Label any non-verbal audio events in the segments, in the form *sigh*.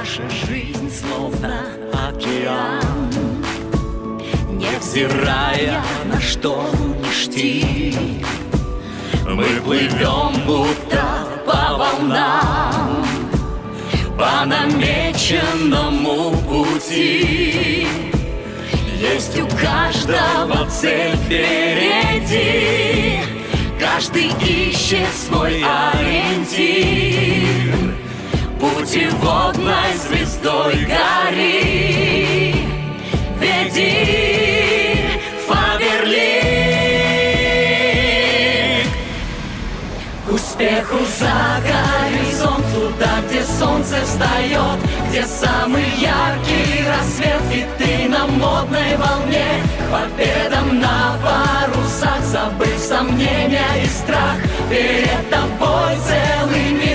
Наша жизнь словно океан. Невзирая на и штиль Мы плывем будто по волнам. По намеченному пути. Есть у каждого цель впереди. Каждый ищет свой ориентир Путеводной звездой гори Веди Фаберлик. К успеху за горизонт Туда, где солнце встает Где самый яркий рассвет И ты на модной волне. Победам на парусах Забыв сомнения и страх. Перед тобой целый мир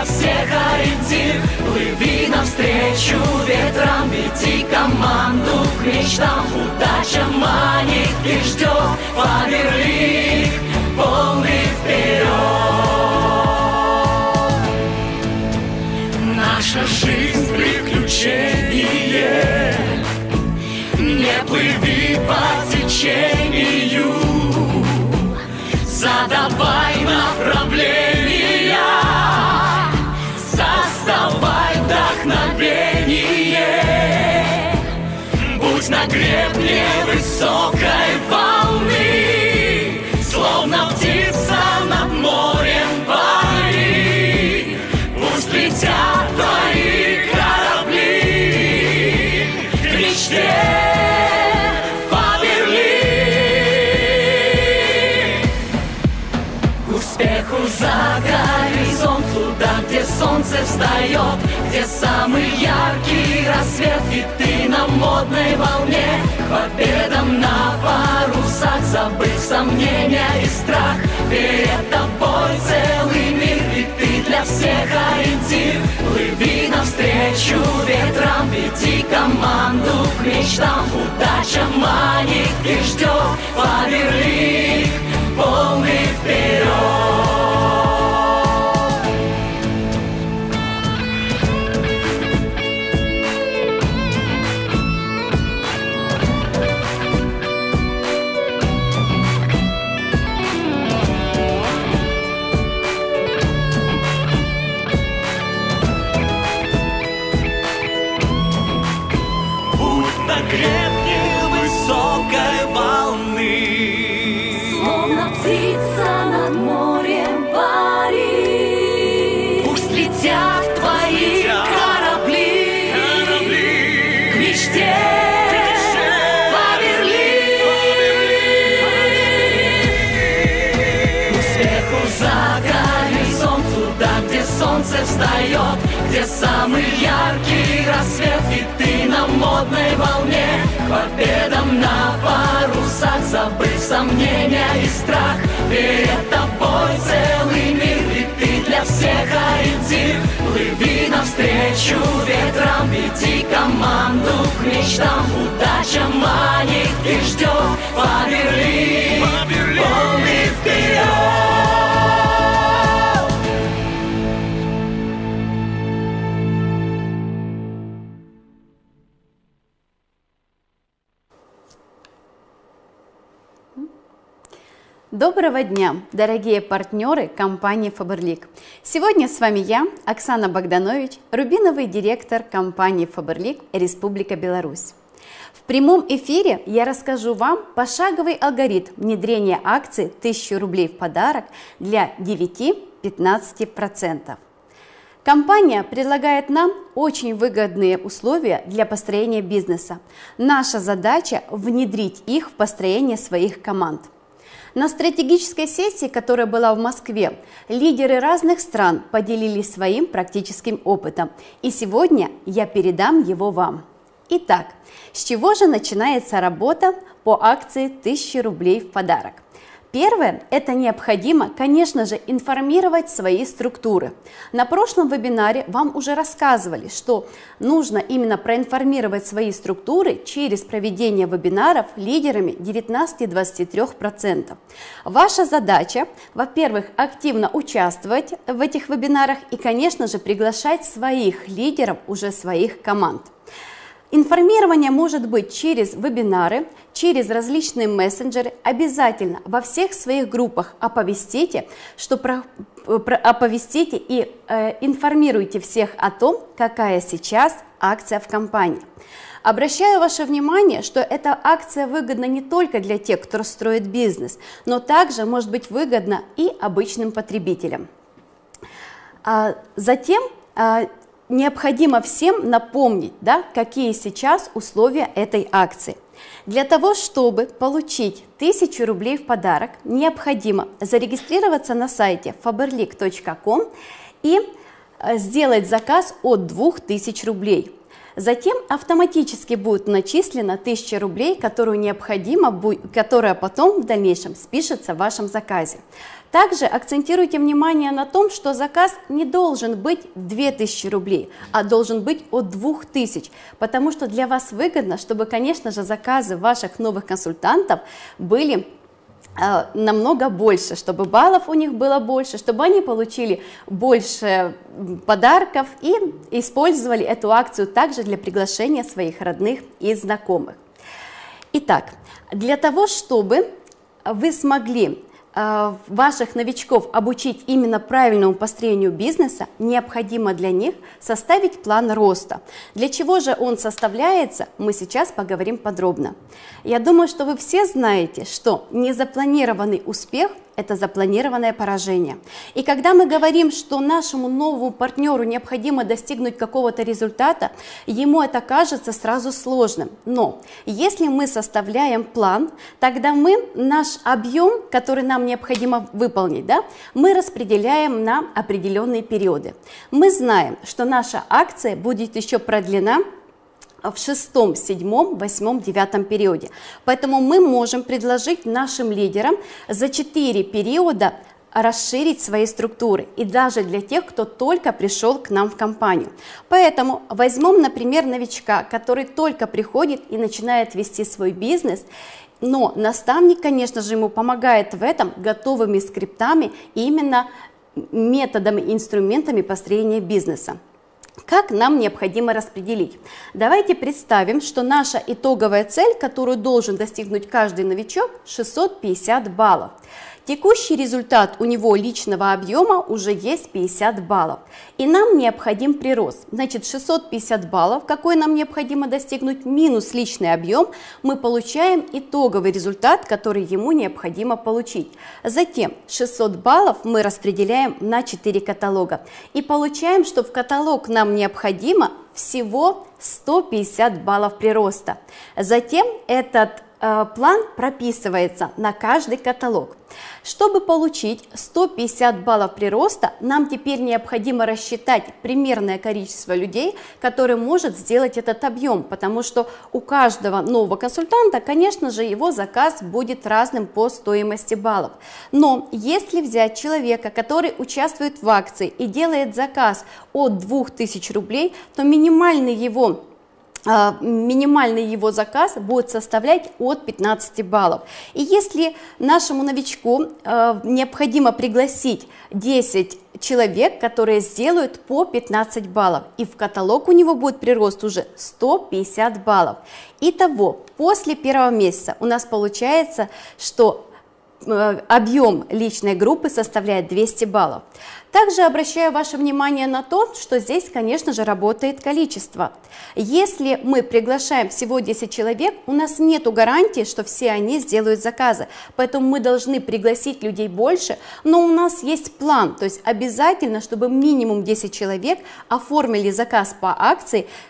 для всех ориентир Плыви навстречу ветрам Веди команду к мечтам. Удача манит и ждет Фаберлик полный вперед Наша жизнь приключение. Не плыви по течению. Задавай вдохновение. Будь на гребне высокой волны Словно птица над морем пари Пусть летят твои корабли К мечте Фаберлик К успеху за горизонт Туда, где солнце встает Где самый яркий рассвет Ведь ты на модной волне. Победам на парусах Забыв сомнения и страх. Перед тобой целый мир Ведь ты для всех ориентир. Плыви навстречу ветрам Веди команду к мечтам. Удача манит и ждет Фаберлик полный вперед Гребне высокой волны. Словно птица над морем пари Пусть летят твои корабли, к мечте Фаберлик. К успеху за горизонт, туда, где солнце встает, где самый яркий на модной волне, победам на парусах, забыв сомнения и страх, перед тобой целый мир, и ты для всех ориентир, плыви навстречу ветрам, веди команду к мечтам, удача манит и ждет, Фаберлик, Доброго дня, дорогие партнеры компании Faberlic. Сегодня с вами я, Оксана Богданович, рубиновый директор компании Faberlic Республика Беларусь. В прямом эфире я расскажу вам пошаговый алгоритм внедрения акций 1000 рублей в подарок для 9-15%. Компания предлагает нам очень выгодные условия для построения бизнеса. Наша задача внедрить их в построение своих команд. На стратегической сессии, которая была в Москве, лидеры разных стран поделились своим практическим опытом, и сегодня я передам его вам. Итак, с чего же начинается работа по акции 1000 рублей в подарок? Первое – это необходимо, конечно же, информировать свои структуры. На прошлом вебинаре вам уже рассказывали, что нужно именно проинформировать свои структуры через проведение вебинаров лидерами 19-23%. Ваша задача, во-первых, активно участвовать в этих вебинарах и, конечно же, приглашать своих лидеров, уже своих команд. Информирование может быть через вебинары, через различные мессенджеры. Обязательно во всех своих группах оповестите, что про, про, оповестите и э, информируйте всех о том, какая сейчас акция в компании. Обращаю ваше внимание, что эта акция выгодна не только для тех, кто строит бизнес, но также может быть выгодна и обычным потребителям. А затем а, необходимо всем напомнить, да, какие сейчас условия этой акции. Для того, чтобы получить 1000 рублей в подарок, необходимо зарегистрироваться на сайте faberlic.com и э, сделать заказ от 2000 рублей. Затем автоматически будет начислена 1000 рублей, которую необходимо, которая потом в дальнейшем спишется в вашем заказе. Также акцентируйте внимание на том, что заказ не должен быть 2000 рублей, а должен быть от 2000, потому что для вас выгодно, чтобы, конечно же, заказы ваших новых консультантов были э, намного больше, чтобы баллов у них было больше, чтобы они получили больше подарков и использовали эту акцию также для приглашения своих родных и знакомых. Итак, для того, чтобы вы смогли ваших новичков обучить именно правильному построению бизнеса, необходимо для них составить план роста. Для чего же он составляется, мы сейчас поговорим подробно. Я думаю, что вы все знаете, что незапланированный успех это запланированное поражение. И когда мы говорим, что нашему новому партнеру необходимо достигнуть какого-то результата, ему это кажется сразу сложным. Но если мы составляем план, тогда мы наш объем, который нам необходимо выполнить, да, мы распределяем на определенные периоды. Мы знаем, что наша акция будет еще продлена в шестом, седьмом, восьмом, девятом периоде. Поэтому мы можем предложить нашим лидерам за четыре периода расширить свои структуры и даже для тех, кто только пришел к нам в компанию. Поэтому возьмем, например, новичка, который только приходит и начинает вести свой бизнес, но наставник, конечно же, ему помогает в этом готовыми скриптами, именно методами, инструментами построения бизнеса. Как нам необходимо распределить? Давайте представим, что наша итоговая цель, которую должен достигнуть каждый новичок, 650 баллов. Текущий результат у него личного объема уже есть 50 баллов. И нам необходим прирост. Значит, 650 баллов, какой нам необходимо достигнуть, минус личный объем, мы получаем итоговый результат, который ему необходимо получить. Затем 600 баллов мы распределяем на 4 каталога. И получаем, что в каталог нам необходимо всего 150 баллов прироста. Затем этот план прописывается на каждый каталог. Чтобы получить 150 баллов прироста, нам теперь необходимо рассчитать примерное количество людей, которые может сделать этот объем, потому что у каждого нового консультанта, конечно же, его заказ будет разным по стоимости баллов. Но если взять человека, который участвует в акции и делает заказ от 2000 рублей, то минимальный его минимальный его заказ будет составлять от 15 баллов. И если нашему новичку э, необходимо пригласить 10 человек, которые сделают по 15 баллов, и в каталог у него будет прирост уже 150 баллов. Итого, после первого месяца у нас получается, что объем личной группы составляет 200 баллов. Также обращаю ваше внимание на то, что здесь, конечно же, работает количество. Если мы приглашаем всего 10 человек, у нас нет гарантии, что все они сделают заказы. Поэтому мы должны пригласить людей больше, но у нас есть план. То есть обязательно, чтобы минимум 10 человек оформили заказ по акции, Э,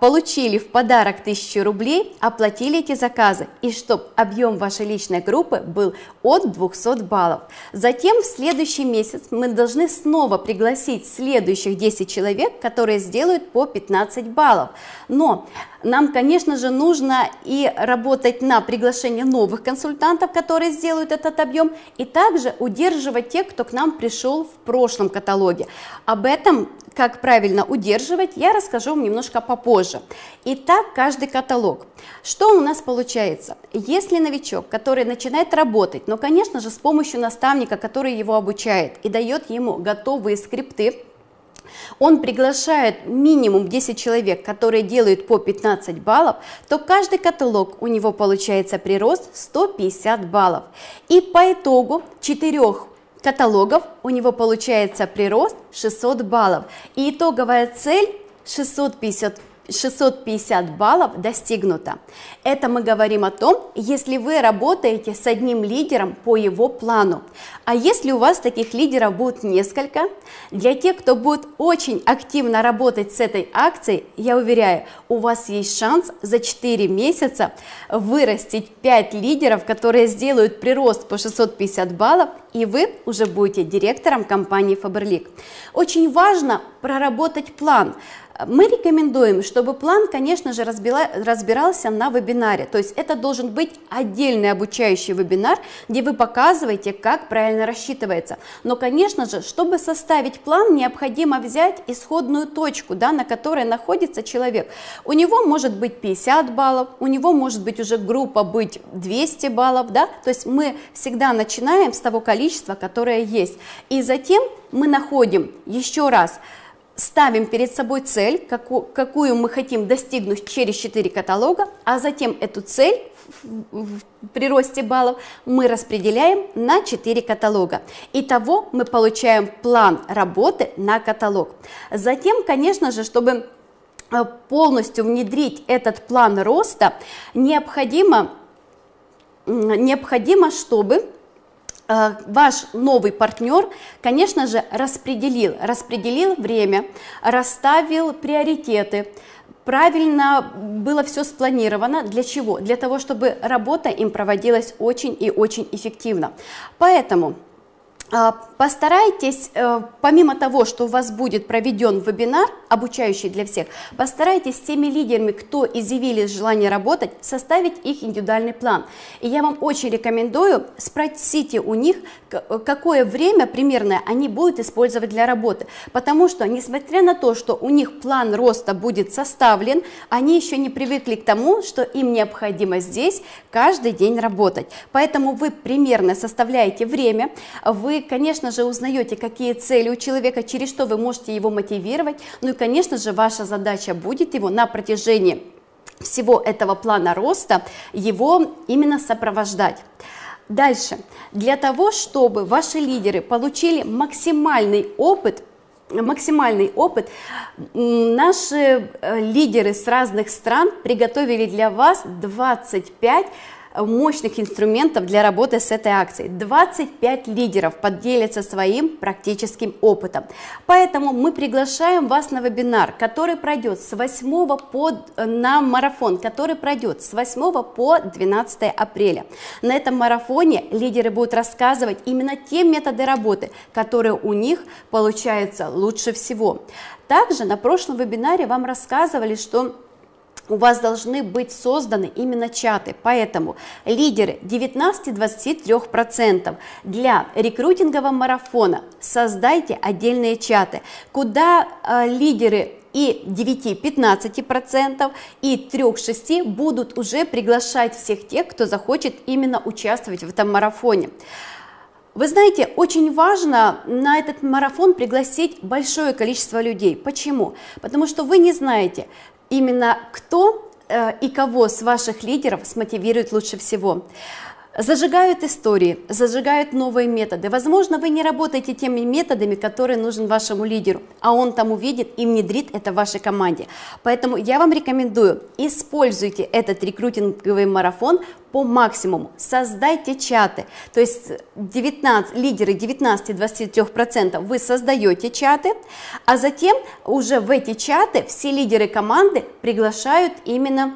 получили в подарок 1000 рублей, оплатили эти заказы, и чтобы объем вашей личной группы был от 200 баллов. Затем в следующий месяц мы должны снова пригласить следующих 10 человек, которые сделают по 15 баллов. Но нам, конечно же, нужно и работать на приглашение новых консультантов, которые сделают этот объем, и также удерживать тех, кто к нам пришел в прошлом каталоге. Об этом как правильно удерживать, я расскажу вам немножко попозже. Итак, каждый каталог. Что у нас получается? Если новичок, который начинает работать, но, конечно же, с помощью наставника, который его обучает и дает ему готовые скрипты, он приглашает минимум 10 человек, которые делают по 15 баллов, то каждый каталог у него получается прирост 150 баллов. И по итогу четырех каталогов у него получается прирост 600 баллов. И итоговая цель 650 650 баллов достигнуто. Это мы говорим о том, если вы работаете с одним лидером по его плану. А если у вас таких лидеров будет несколько, для тех, кто будет очень активно работать с этой акцией, я уверяю, у вас есть шанс за 4 месяца вырастить 5 лидеров, которые сделают прирост по 650 баллов, и вы уже будете директором компании Faberlic. Очень важно проработать план. Мы рекомендуем, чтобы план, конечно же, разбирался на вебинаре. То есть это должен быть отдельный обучающий вебинар, где вы показываете, как правильно рассчитывается. Но, конечно же, чтобы составить план, необходимо взять исходную точку, да, на которой находится человек. У него может быть 50 баллов, у него может быть уже группа быть 200 баллов, да, то есть мы всегда начинаем с того количества, которое есть. И затем мы находим еще раз ставим перед собой цель, какую, мы хотим достигнуть через 4 каталога, а затем эту цель в приросте баллов мы распределяем на 4 каталога. Итого мы получаем план работы на каталог. Затем, конечно же, чтобы э, полностью внедрить этот план роста, необходимо, необходимо чтобы ваш новый партнер, конечно же, распределил, распределил время, расставил приоритеты, правильно было все спланировано. Для чего? Для того, чтобы работа им проводилась очень и очень эффективно. Поэтому постарайтесь, э, помимо того, что у вас будет проведен вебинар, обучающий для всех, постарайтесь с теми лидерами, кто изъявили желание работать, составить их индивидуальный план. И я вам очень рекомендую, спросите у них, какое время примерное они будут использовать для работы. Потому что, несмотря на то, что у них план роста будет составлен, они еще не привыкли к тому, что им необходимо здесь каждый день работать. Поэтому вы примерно составляете время, вы конечно же, узнаете, какие цели у человека, через что вы можете его мотивировать. Ну и, конечно же, ваша задача будет его на протяжении всего этого плана роста, его именно сопровождать. Дальше. Для того, чтобы ваши лидеры получили максимальный опыт, максимальный опыт, наши э, лидеры с разных стран приготовили для вас 25 мощных инструментов для работы с этой акцией. 25 лидеров поделятся своим практическим опытом. Поэтому мы приглашаем вас на вебинар, который пройдет с 8 по, на марафон, который пройдет с 8 по 12 апреля. На этом марафоне лидеры будут рассказывать именно те методы работы, которые у них получаются лучше всего. Также на прошлом вебинаре вам рассказывали, что у вас должны быть созданы именно чаты. Поэтому лидеры 19-23% для рекрутингового марафона создайте отдельные чаты, куда э, лидеры и 9-15% и 3-6 будут уже приглашать всех тех, кто захочет именно участвовать в этом марафоне. Вы знаете, очень важно на этот марафон пригласить большое количество людей. Почему? Потому что вы не знаете, именно кто э, и кого с ваших лидеров смотивирует лучше всего. Зажигают истории, зажигают новые методы. Возможно, вы не работаете теми методами, которые нужен вашему лидеру, а он там увидит и внедрит это в вашей команде. Поэтому я вам рекомендую, используйте этот рекрутинговый марафон по максимуму. Создайте чаты. То есть 19, лидеры 19-23% вы создаете чаты, а затем уже в эти чаты все лидеры команды приглашают именно,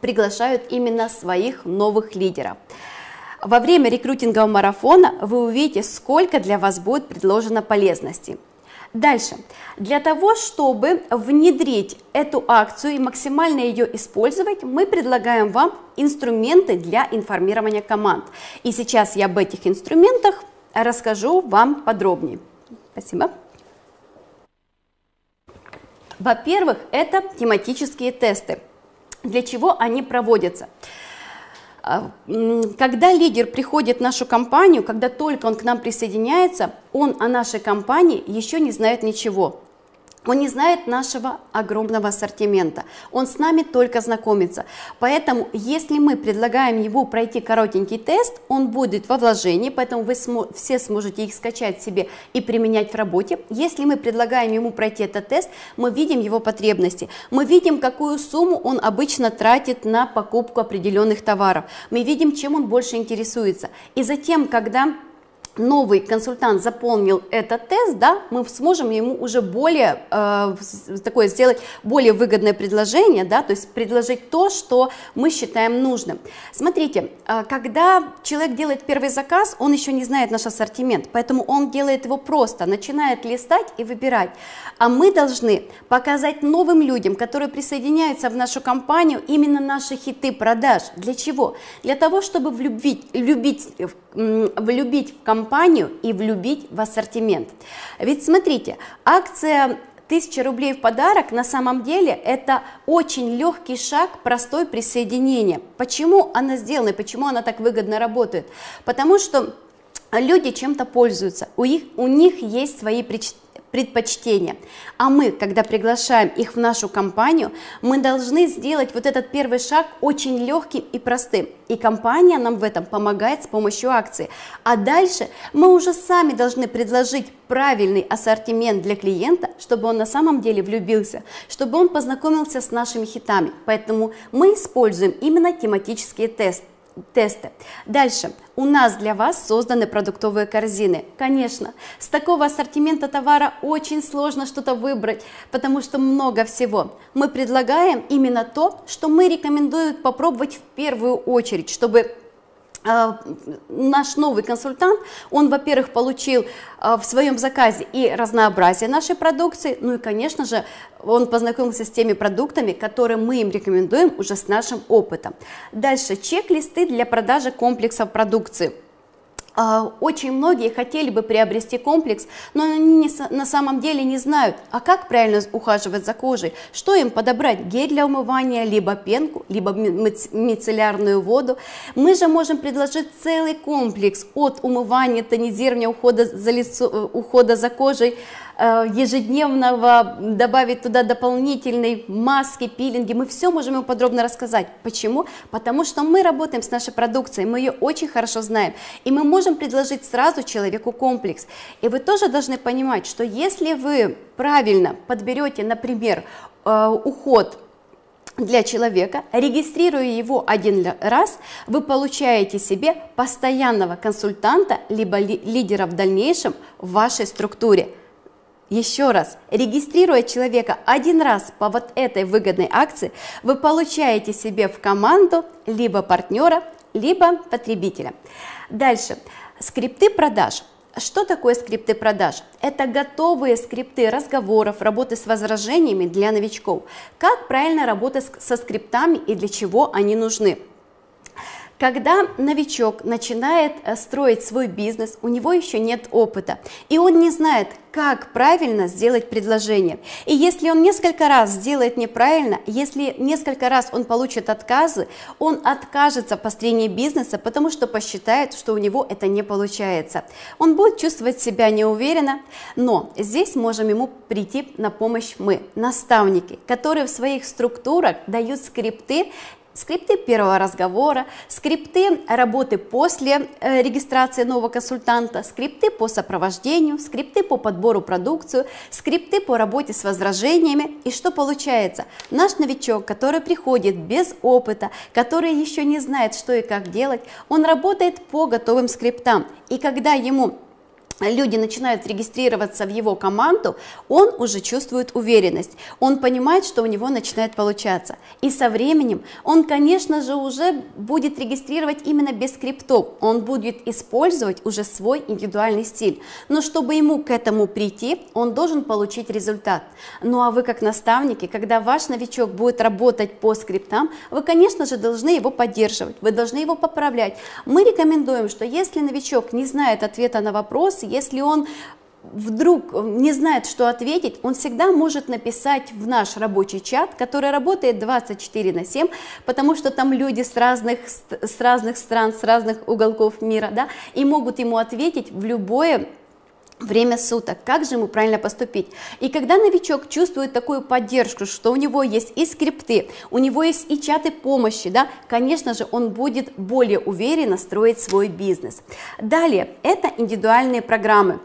приглашают именно своих новых лидеров. Во время рекрутингового марафона вы увидите, сколько для вас будет предложено полезности. Дальше. Для того, чтобы внедрить эту акцию и максимально ее использовать, мы предлагаем вам инструменты для информирования команд. И сейчас я об этих инструментах расскажу вам подробнее. Спасибо. Во-первых, это тематические тесты. Для чего они проводятся? А, когда лидер приходит в нашу компанию, когда только он к нам присоединяется, он о нашей компании еще не знает ничего. Он не знает нашего огромного ассортимента, он с нами только знакомится. Поэтому, если мы предлагаем ему пройти коротенький тест, он будет во вложении, поэтому вы смо все сможете их скачать себе и применять в работе. Если мы предлагаем ему пройти этот тест, мы видим его потребности, мы видим, какую сумму он обычно тратит на покупку определенных товаров, мы видим, чем он больше интересуется. И затем, когда новый консультант заполнил этот тест, да, мы сможем ему уже более э, такое сделать более выгодное предложение, да, то есть предложить то, что мы считаем нужным. Смотрите, э, когда человек делает первый заказ, он еще не знает наш ассортимент, поэтому он делает его просто, начинает листать и выбирать. А мы должны показать новым людям, которые присоединяются в нашу компанию, именно наши хиты продаж. Для чего? Для того, чтобы влюбить, любить, влюбить в компанию и влюбить в ассортимент. Ведь смотрите, акция 1000 рублей в подарок на самом деле это очень легкий шаг, простой присоединения. Почему она сделана почему она так выгодно работает? Потому что люди чем-то пользуются, у, их, у них есть свои предпочтения. А мы, когда приглашаем их в нашу компанию, мы должны сделать вот этот первый шаг очень легким и простым. И компания нам в этом помогает с помощью акции. А дальше мы уже сами должны предложить правильный ассортимент для клиента, чтобы он на самом деле влюбился, чтобы он познакомился с нашими хитами. Поэтому мы используем именно тематические тесты тесты. Дальше. У нас для вас созданы продуктовые корзины. Конечно, с такого ассортимента товара очень сложно что-то выбрать, потому что много всего. Мы предлагаем именно то, что мы рекомендуем попробовать в первую очередь, чтобы наш новый консультант, он, во-первых, получил а, в своем заказе и разнообразие нашей продукции, ну и, конечно же, он познакомился с теми продуктами, которые мы им рекомендуем уже с нашим опытом. Дальше, чек-листы для продажи комплексов продукции – а, очень многие хотели бы приобрести комплекс, но они на самом деле не знают, а как правильно ухаживать за кожей, что им подобрать, гель для умывания, либо пенку, либо мицеллярную воду. Мы же можем предложить целый комплекс от умывания, тонизирования, ухода за, лицо, э, ухода за кожей, ежедневного, добавить туда дополнительные маски, пилинги. Мы все можем ему подробно рассказать. Почему? Потому что мы работаем с нашей продукцией, мы ее очень хорошо знаем. И мы можем предложить сразу человеку комплекс. И вы тоже должны понимать, что если вы правильно подберете, например, э, уход для человека, регистрируя его один раз, вы получаете себе постоянного консультанта, либо лидера в дальнейшем в вашей структуре. Еще раз, регистрируя человека один раз по вот этой выгодной акции, вы получаете себе в команду либо партнера, либо потребителя. Дальше, скрипты продаж. Что такое скрипты продаж? Это готовые скрипты разговоров, работы с возражениями для новичков. Как правильно работать со скриптами и для чего они нужны? Когда новичок начинает э, строить свой бизнес, у него еще нет опыта, и он не знает, как правильно сделать предложение. И если он несколько раз сделает неправильно, если несколько раз он получит отказы, он откажется в построении бизнеса, потому что посчитает, что у него это не получается. Он будет чувствовать себя неуверенно, но здесь можем ему прийти на помощь мы, наставники, которые в своих структурах дают скрипты скрипты первого разговора, скрипты работы после э, регистрации нового консультанта, скрипты по сопровождению, скрипты по подбору продукцию, скрипты по работе с возражениями. И что получается? Наш новичок, который приходит без опыта, который еще не знает, что и как делать, он работает по готовым скриптам. И когда ему люди начинают регистрироваться в его команду, он уже чувствует уверенность, он понимает, что у него начинает получаться. И со временем он, конечно же, уже будет регистрировать именно без скриптов, он будет использовать уже свой индивидуальный стиль. Но чтобы ему к этому прийти, он должен получить результат. Ну а вы как наставники, когда ваш новичок будет работать по скриптам, вы, конечно же, должны его поддерживать, вы должны его поправлять. Мы рекомендуем, что если новичок не знает ответа на вопрос, если он вдруг не знает, что ответить, он всегда может написать в наш рабочий чат, который работает 24 на 7, потому что там люди с разных, с разных стран, с разных уголков мира, да, и могут ему ответить в любое время суток, как же ему правильно поступить. И когда новичок чувствует такую поддержку, что у него есть и скрипты, у него есть и чаты помощи, да, конечно же, он будет более уверенно строить свой бизнес. Далее, это индивидуальные программы.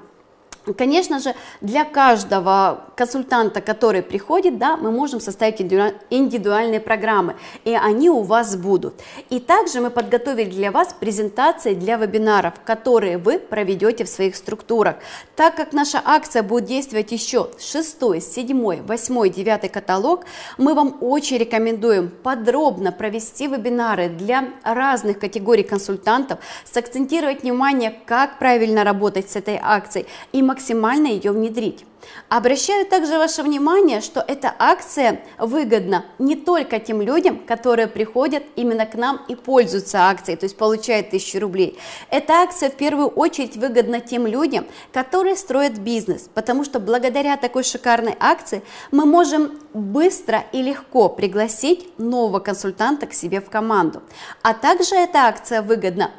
Конечно же, для каждого консультанта, который приходит, да, мы можем составить индивидуальные программы, и они у вас будут. И также мы подготовили для вас презентации для вебинаров, которые вы проведете в своих структурах. Так как наша акция будет действовать еще 6, 7, 8, 9 каталог, мы вам очень рекомендуем подробно провести вебинары для разных категорий консультантов, сакцентировать внимание, как правильно работать с этой акцией и максимально ее внедрить. Обращаю также ваше внимание, что эта акция выгодна не только тем людям, которые приходят именно к нам и пользуются акцией, то есть получают 1000 рублей. Эта акция в первую очередь выгодна тем людям, которые строят бизнес, потому что благодаря такой шикарной акции мы можем быстро и легко пригласить нового консультанта к себе в команду. А также эта акция выгодна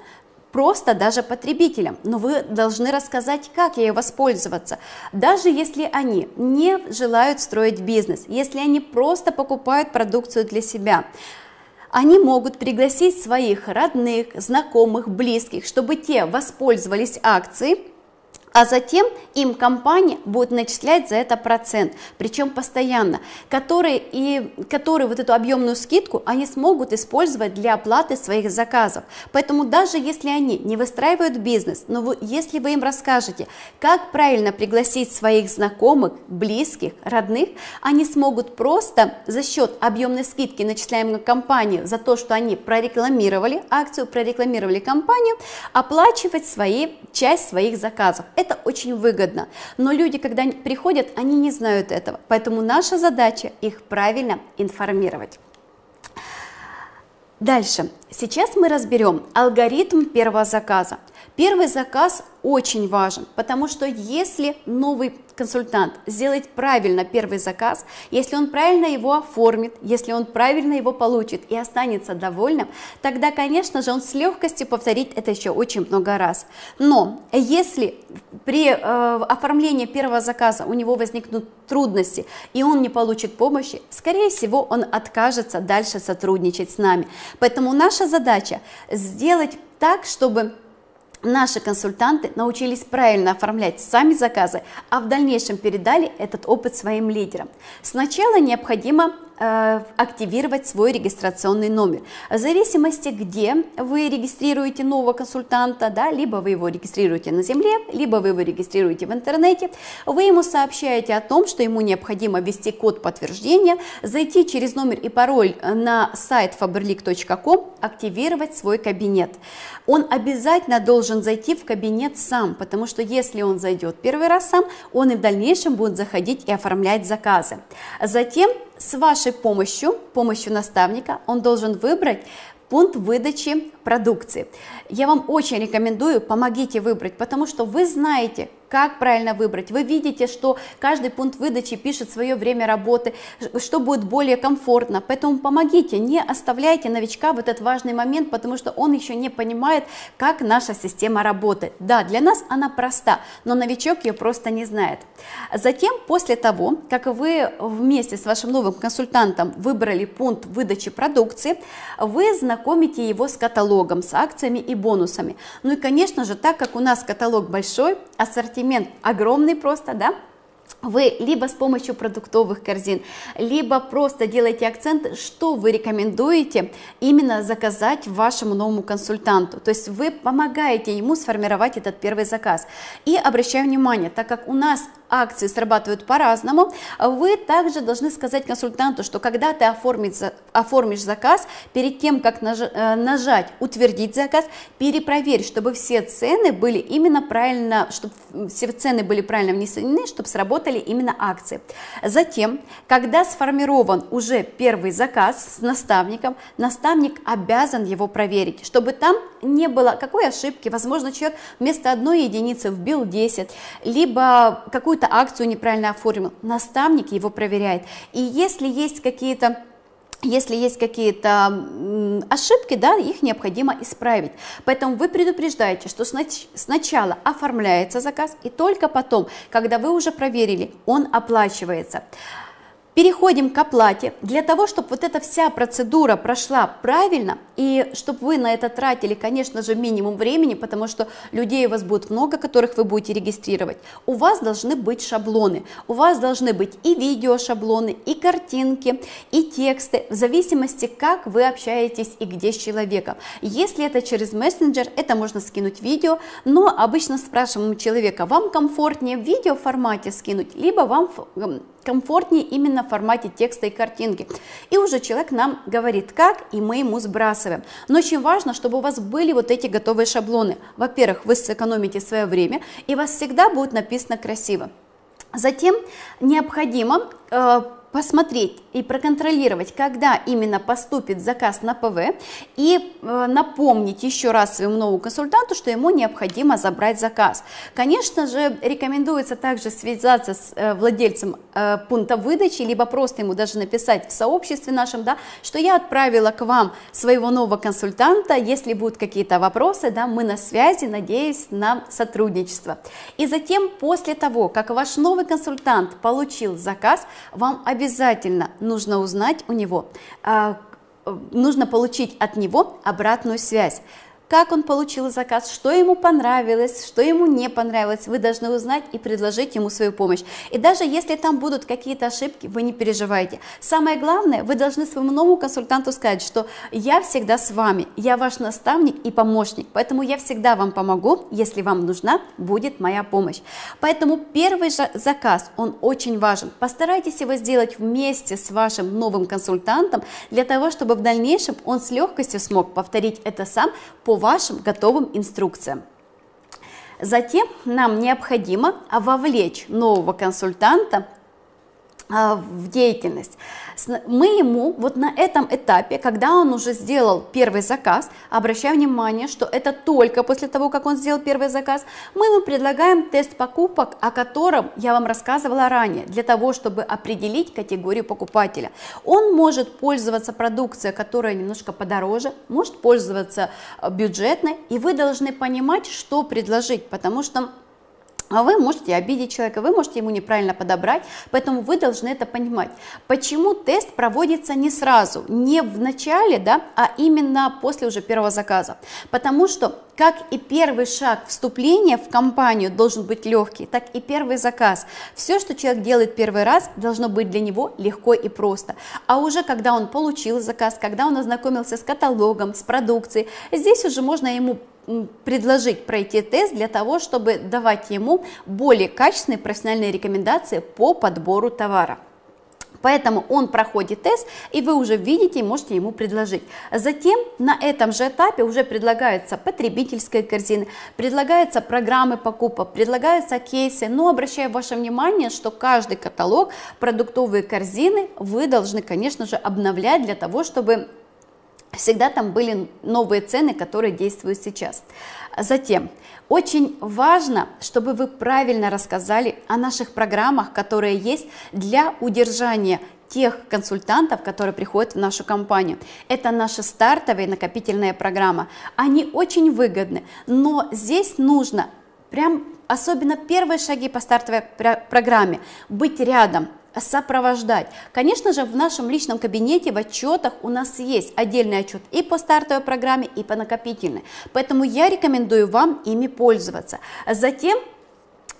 просто даже потребителям, но вы должны рассказать, как ей воспользоваться. Даже если они не желают строить бизнес, если они просто покупают продукцию для себя, они могут пригласить своих родных, знакомых, близких, чтобы те воспользовались акцией, а затем им компания будет начислять за это процент, причем постоянно, который, и, который вот эту объемную скидку они смогут использовать для оплаты своих заказов. Поэтому даже если они не выстраивают бизнес, но вы, если вы им расскажете, как правильно пригласить своих знакомых, близких, родных, они смогут просто за счет объемной скидки, начисляемой компании за то, что они прорекламировали акцию, прорекламировали компанию, оплачивать свои, часть своих заказов. Очень выгодно. Но люди, когда приходят, они не знают этого. Поэтому наша задача их правильно информировать. Дальше. Сейчас мы разберем алгоритм первого заказа. Первый заказ очень важен, потому что если новый консультант сделает правильно первый заказ, если он правильно его оформит, если он правильно его получит и останется довольным, тогда, конечно же, он с легкостью повторит это еще очень много раз. Но если при э, оформлении первого заказа у него возникнут трудности и он не получит помощи, скорее всего, он откажется дальше сотрудничать с нами. Поэтому наша задача сделать так, чтобы наши консультанты научились правильно оформлять сами заказы, а в дальнейшем передали этот опыт своим лидерам. Сначала необходимо активировать свой регистрационный номер. В зависимости, где вы регистрируете нового консультанта, да, либо вы его регистрируете на земле, либо вы его регистрируете в интернете, вы ему сообщаете о том, что ему необходимо ввести код подтверждения, зайти через номер и пароль на сайт faberlic.com, активировать свой кабинет. Он обязательно должен зайти в кабинет сам, потому что если он зайдет первый раз сам, он и в дальнейшем будет заходить и оформлять заказы. Затем с вашей помощью, помощью наставника, он должен выбрать пункт выдачи продукции. Я вам очень рекомендую, помогите выбрать, потому что вы знаете, как правильно выбрать. Вы видите, что каждый пункт выдачи пишет свое время работы, что будет более комфортно. Поэтому помогите, не оставляйте новичка в этот важный момент, потому что он еще не понимает, как наша система работает. Да, для нас она проста, но новичок ее просто не знает. Затем, после того, как вы вместе с вашим новым консультантом выбрали пункт выдачи продукции, вы знакомите его с каталогом, с акциями и бонусами. Ну и, конечно же, так как у нас каталог большой, ассортимент огромный просто, да, вы либо с помощью продуктовых корзин, либо просто делаете акцент, что вы рекомендуете именно заказать вашему новому консультанту. То есть вы помогаете ему сформировать этот первый заказ. И обращаю внимание, так как у нас акции срабатывают по-разному, вы также должны сказать консультанту, что когда ты оформишь заказ, перед тем, как э, нажать «Утвердить заказ», перепроверь, чтобы все цены были именно правильно, чтобы все цены были правильно внесены, чтобы сработали именно акции. Затем, когда сформирован уже первый заказ с наставником, наставник обязан его проверить, чтобы там не было какой ошибки, возможно, человек вместо одной единицы вбил 10, либо какую-то акцию неправильно оформил, наставник его проверяет. И если есть какие-то если есть какие-то ошибки, да, их необходимо исправить. Поэтому вы предупреждаете, что сначала оформляется заказ, и только потом, когда вы уже проверили, он оплачивается. Переходим к оплате. Для того, чтобы вот эта вся процедура прошла правильно, и чтобы вы на это тратили, конечно же, минимум времени, потому что людей у вас будет много, которых вы будете регистрировать, у вас должны быть шаблоны. У вас должны быть и видео шаблоны, и картинки, и тексты, в зависимости, как вы общаетесь и где с человеком. Если это через мессенджер, это можно скинуть видео, но обычно спрашиваем у человека, вам комфортнее в видео формате скинуть, либо вам комфортнее именно в формате текста и картинки. И уже человек нам говорит, как, и мы ему сбрасываем. Но очень важно, чтобы у вас были вот эти готовые шаблоны. Во-первых, вы сэкономите свое время, и у вас всегда будет написано красиво. Затем необходимо э, посмотреть и проконтролировать, когда именно поступит заказ на ПВ и э, напомнить еще раз своему новому консультанту, что ему необходимо забрать заказ. Конечно же, рекомендуется также связаться с э, владельцем э, пункта выдачи, либо просто ему даже написать в сообществе нашем, да, что я отправила к вам своего нового консультанта, если будут какие-то вопросы, да, мы на связи, надеюсь на сотрудничество. И затем, после того, как ваш новый консультант получил заказ, вам обязательно нужно узнать у него, а, нужно получить от него обратную связь как он получил заказ, что ему понравилось, что ему не понравилось, вы должны узнать и предложить ему свою помощь. И даже если там будут какие-то ошибки, вы не переживайте. Самое главное, вы должны своему новому консультанту сказать, что я всегда с вами, я ваш наставник и помощник, поэтому я всегда вам помогу, если вам нужна будет моя помощь. Поэтому первый же заказ, он очень важен. Постарайтесь его сделать вместе с вашим новым консультантом, для того, чтобы в дальнейшем он с легкостью смог повторить это сам по вашим готовым инструкциям. Затем нам необходимо вовлечь нового консультанта в деятельность. Мы ему вот на этом этапе, когда он уже сделал первый заказ, обращаю внимание, что это только после того, как он сделал первый заказ, мы ему предлагаем тест покупок, о котором я вам рассказывала ранее, для того, чтобы определить категорию покупателя. Он может пользоваться продукцией, которая немножко подороже, может пользоваться э, бюджетной, и вы должны понимать, что предложить, потому что а вы можете обидеть человека, вы можете ему неправильно подобрать, поэтому вы должны это понимать. Почему тест проводится не сразу, не в начале, да, а именно после уже первого заказа? Потому что как и первый шаг вступления в компанию должен быть легкий, так и первый заказ. Все, что человек делает первый раз, должно быть для него легко и просто. А уже когда он получил заказ, когда он ознакомился с каталогом, с продукцией, здесь уже можно ему предложить пройти тест для того, чтобы давать ему более качественные профессиональные рекомендации по подбору товара. Поэтому он проходит тест, и вы уже видите и можете ему предложить. Затем на этом же этапе уже предлагаются потребительская корзина, предлагаются программы покупок, предлагаются кейсы. Но обращаю ваше внимание, что каждый каталог, продуктовые корзины вы должны, конечно же, обновлять для того, чтобы всегда там были новые цены, которые действуют сейчас. Затем, очень важно, чтобы вы правильно рассказали о наших программах, которые есть для удержания тех консультантов, которые приходят в нашу компанию. Это наша стартовая накопительная программа. Они очень выгодны, но здесь нужно прям особенно первые шаги по стартовой программе быть рядом, сопровождать. Конечно же, в нашем личном кабинете в отчетах у нас есть отдельный отчет и по стартовой программе, и по накопительной. Поэтому я рекомендую вам ими пользоваться. Затем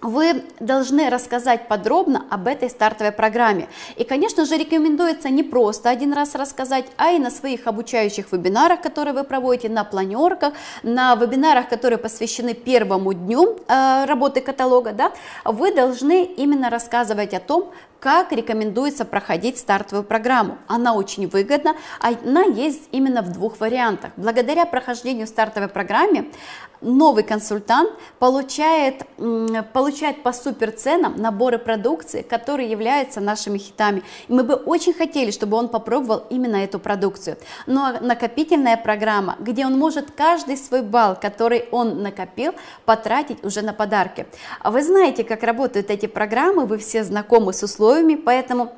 вы должны рассказать подробно об этой стартовой программе. И, конечно же, рекомендуется не просто один раз рассказать, а и на своих обучающих вебинарах, которые вы проводите, на планерках, на вебинарах, которые посвящены первому дню э, работы каталога, да, вы должны именно рассказывать о том, как рекомендуется проходить стартовую программу. Она очень выгодна, она есть именно в двух вариантах. Благодаря прохождению стартовой программы новый консультант получает, получает по супер ценам наборы продукции, которые являются нашими хитами. И мы бы очень хотели, чтобы он попробовал именно эту продукцию. Но накопительная программа, где он может каждый свой балл, который он накопил, потратить уже на подарки. А вы знаете, как работают эти программы, вы все знакомы с условиями условиями, поэтому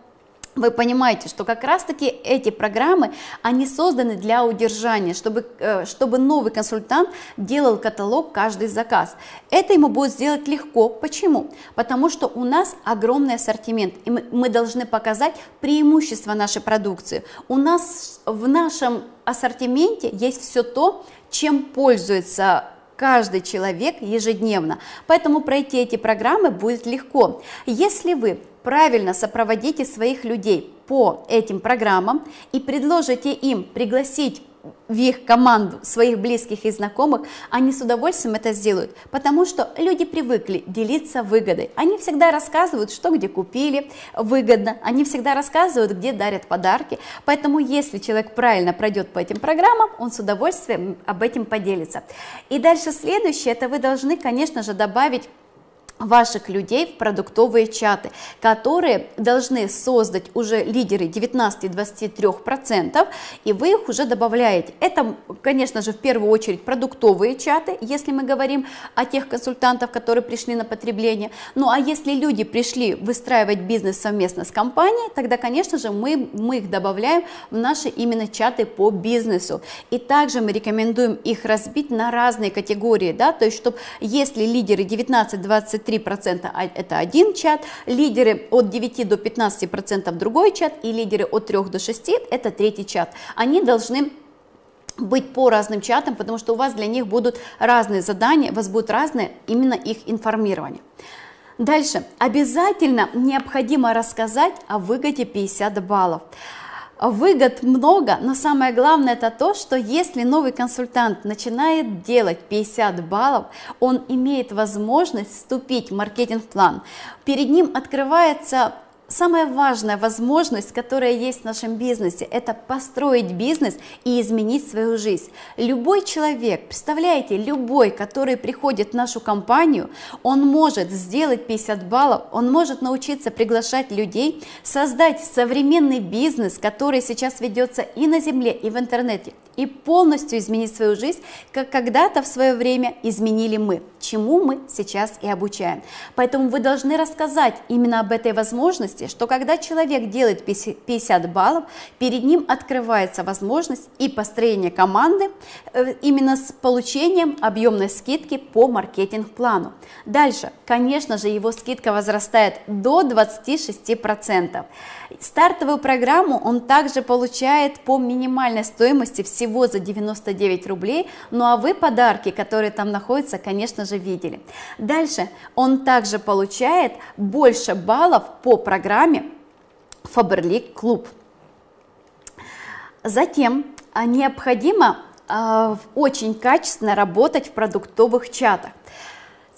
вы понимаете, что как раз-таки эти программы, они созданы для удержания, чтобы, э, чтобы новый консультант делал каталог каждый заказ. Это ему будет сделать легко. Почему? Потому что у нас огромный ассортимент, и мы, мы должны показать преимущества нашей продукции. У нас в нашем ассортименте есть все то, чем пользуется каждый человек ежедневно. Поэтому пройти эти программы будет легко. Если вы правильно сопроводите своих людей по этим программам и предложите им пригласить в их команду своих близких и знакомых, они с удовольствием это сделают, потому что люди привыкли делиться выгодой. Они всегда рассказывают, что где купили выгодно, они всегда рассказывают, где дарят подарки. Поэтому если человек правильно пройдет по этим программам, он с удовольствием об этом поделится. И дальше следующее, это вы должны, конечно же, добавить ваших людей в продуктовые чаты, которые должны создать уже лидеры 19-23%, и вы их уже добавляете. Это, конечно же, в первую очередь продуктовые чаты, если мы говорим о тех консультантах, которые пришли на потребление. Ну а если люди пришли выстраивать бизнес совместно с компанией, тогда, конечно же, мы, мы их добавляем в наши именно чаты по бизнесу. И также мы рекомендуем их разбить на разные категории, да, то есть, чтобы если лидеры 19-23 3% а это один чат, лидеры от 9 до 15% другой чат и лидеры от 3 до 6 это третий чат. Они должны быть по разным чатам, потому что у вас для них будут разные задания, у вас будет разное именно их информирование. Дальше. Обязательно необходимо рассказать о выгоде 50 баллов. Выгод много, но самое главное это то, что если новый консультант начинает делать 50 баллов, он имеет возможность вступить в маркетинг-план. Перед ним открывается Самая важная возможность, которая есть в нашем бизнесе, это построить бизнес и изменить свою жизнь. Любой человек, представляете, любой, который приходит в нашу компанию, он может сделать 50 баллов, он может научиться приглашать людей, создать современный бизнес, который сейчас ведется и на земле, и в интернете, и полностью изменить свою жизнь, как когда-то в свое время изменили мы, чему мы сейчас и обучаем. Поэтому вы должны рассказать именно об этой возможности, что когда человек делает 50 баллов, перед ним открывается возможность и построения команды э, именно с получением объемной скидки по маркетинг-плану. Дальше, конечно же, его скидка возрастает до 26%. Стартовую программу он также получает по минимальной стоимости всего за 99 рублей, ну а вы подарки, которые там находятся, конечно же, видели. Дальше он также получает больше баллов по программе Faberlic Клуб. Затем а, необходимо э, очень качественно работать в продуктовых чатах.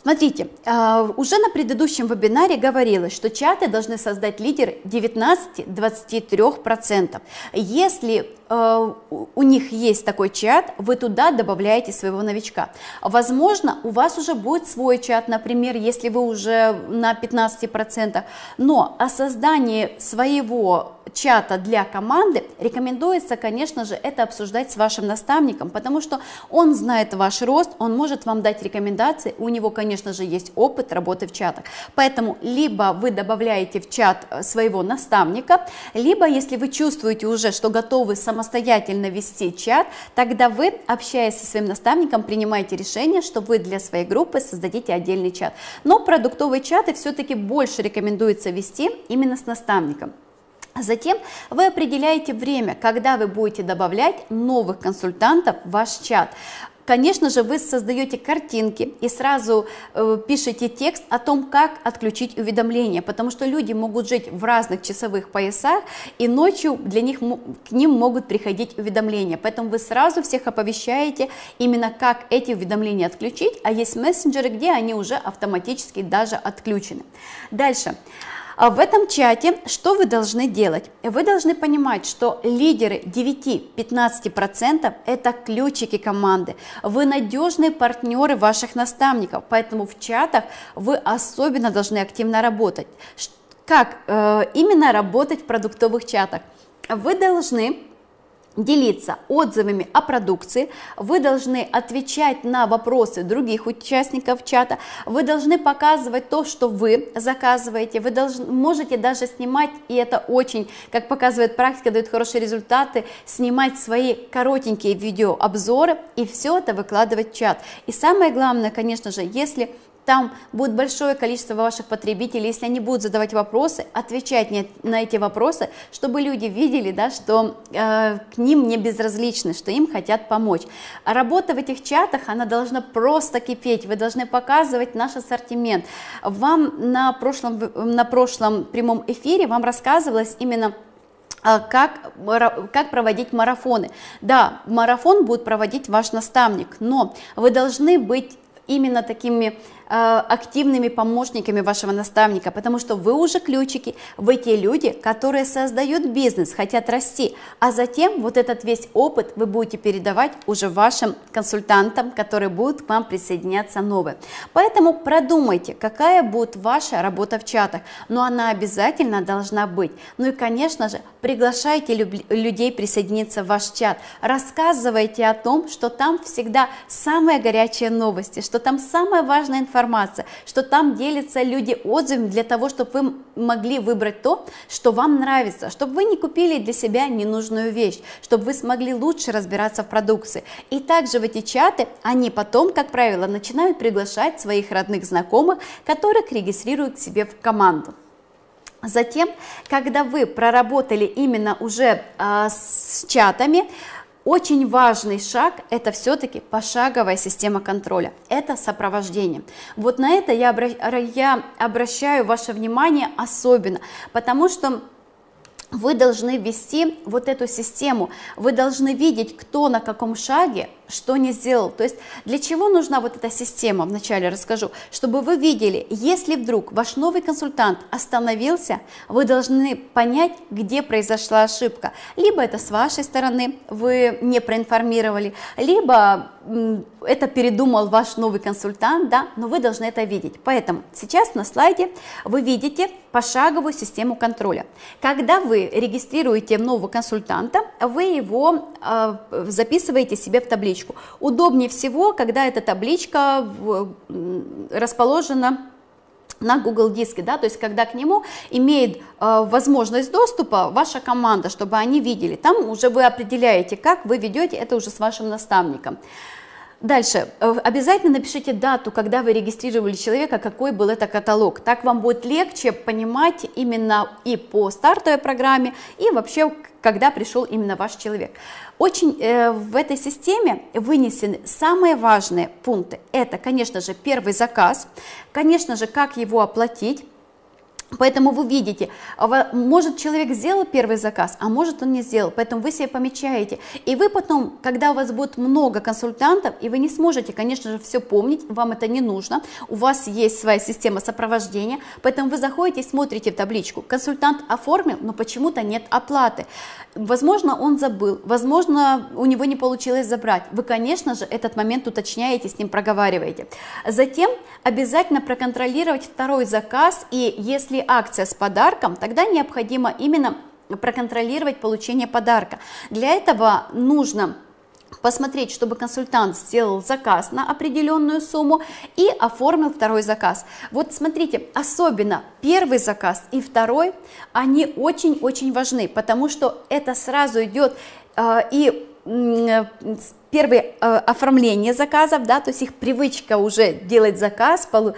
Смотрите, а, уже на предыдущем вебинаре говорилось, что чаты должны создать лидеры 19-23%. Если а, у них есть такой чат, вы туда добавляете своего новичка. Возможно, у вас уже будет свой чат, например, если вы уже на 15%, но о создании своего чата для команды рекомендуется, конечно же, это обсуждать с вашим наставником, потому что он знает ваш рост, он может вам дать рекомендации, у него, конечно же, есть опыт работы в чатах. Поэтому либо вы добавляете в чат э, своего наставника, либо если вы чувствуете уже, что готовы самостоятельно вести чат, тогда вы, общаясь со своим наставником, принимаете решение, что вы для своей группы создадите отдельный чат. Но продуктовые чаты все-таки больше рекомендуется вести именно с наставником. Затем вы определяете время, когда вы будете добавлять новых консультантов в ваш чат. Конечно же, вы создаете картинки и сразу э, пишете текст о том, как отключить уведомления, потому что люди могут жить в разных часовых поясах, и ночью для них, к ним могут приходить уведомления. Поэтому вы сразу всех оповещаете именно, как эти уведомления отключить, а есть мессенджеры, где они уже автоматически даже отключены. Дальше. А в этом чате что вы должны делать? Вы должны понимать, что лидеры 9-15% это ключики команды. Вы надежные партнеры ваших наставников, поэтому в чатах вы особенно должны активно работать. Как э, именно работать в продуктовых чатах? Вы должны делиться отзывами о продукции, вы должны отвечать на вопросы других участников чата, вы должны показывать то, что вы заказываете, вы должны, можете даже снимать, и это очень, как показывает практика, дает хорошие результаты, снимать свои коротенькие видеообзоры и все это выкладывать в чат. И самое главное, конечно же, если там будет большое количество ваших потребителей, если они будут задавать вопросы, отвечать на эти вопросы, чтобы люди видели, да, что э, к ним не безразличны, что им хотят помочь. А работа в этих чатах, она должна просто кипеть, вы должны показывать наш ассортимент. Вам на прошлом, на прошлом прямом эфире вам рассказывалось именно э, как, как проводить марафоны. Да, марафон будет проводить ваш наставник, но вы должны быть именно такими активными помощниками вашего наставника, потому что вы уже ключики, вы те люди, которые создают бизнес, хотят расти, а затем вот этот весь опыт вы будете передавать уже вашим консультантам, которые будут к вам присоединяться новые. Поэтому продумайте, какая будет ваша работа в чатах, но она обязательно должна быть. Ну и, конечно же, приглашайте людей присоединиться в ваш чат, рассказывайте о том, что там всегда самые горячие новости, что там самая важная информация, информация, что там делятся люди отзывами для того, чтобы вы могли выбрать то, что вам нравится, чтобы вы не купили для себя ненужную вещь, чтобы вы смогли лучше разбираться в продукции. И также в эти чаты они потом, как правило, начинают приглашать своих родных знакомых, которых регистрируют к себе в команду. Затем, когда вы проработали именно уже э, с чатами, очень важный шаг – это все-таки пошаговая система контроля, это сопровождение. Вот на это я обращаю ваше внимание особенно, потому что вы должны ввести вот эту систему, вы должны видеть, кто на каком шаге что не сделал. То есть для чего нужна вот эта система, вначале расскажу, чтобы вы видели, если вдруг ваш новый консультант остановился, вы должны понять, где произошла ошибка. Либо это с вашей стороны, вы не проинформировали, либо это передумал ваш новый консультант, да, но вы должны это видеть. Поэтому сейчас на слайде вы видите пошаговую систему контроля. Когда вы регистрируете нового консультанта, вы его записываете себе в табличку табличку. Удобнее всего, когда эта табличка расположена на Google диске, да, то есть когда к нему имеет э, возможность доступа ваша команда, чтобы они видели, там уже вы определяете, как вы ведете это уже с вашим наставником. Дальше. Э, обязательно напишите дату, когда вы регистрировали человека, какой был это каталог. Так вам будет легче понимать именно и по стартовой программе, и вообще, когда пришел именно ваш человек. Очень э, в этой системе вынесены самые важные пункты. Это, конечно же, первый заказ, конечно же, как его оплатить, Поэтому вы видите, может человек сделал первый заказ, а может он не сделал, поэтому вы себе помечаете. И вы потом, когда у вас будет много консультантов, и вы не сможете, конечно же, все помнить, вам это не нужно, у вас есть своя система сопровождения, поэтому вы заходите и смотрите в табличку. Консультант оформил, но почему-то нет оплаты. Возможно, он забыл, возможно, у него не получилось забрать. Вы, конечно же, этот момент уточняете, с ним проговариваете. Затем обязательно проконтролировать второй заказ, и если акция с подарком, тогда необходимо именно проконтролировать получение подарка. Для этого нужно посмотреть, чтобы консультант сделал заказ на определенную сумму и оформил второй заказ. Вот смотрите, особенно первый заказ и второй, они очень-очень важны, потому что это сразу идет э, и э, первое э, оформление заказов, да, то есть их привычка уже делать заказ, полу,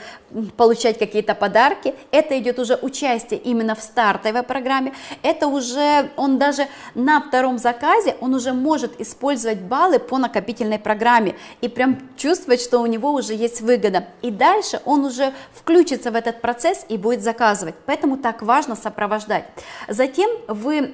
получать какие-то подарки, это идет уже участие именно в стартовой программе, это уже он даже на втором заказе, он уже может использовать баллы по накопительной программе и прям чувствовать, что у него уже есть выгода. И дальше он уже включится в этот процесс и будет заказывать. Поэтому так важно сопровождать. Затем вы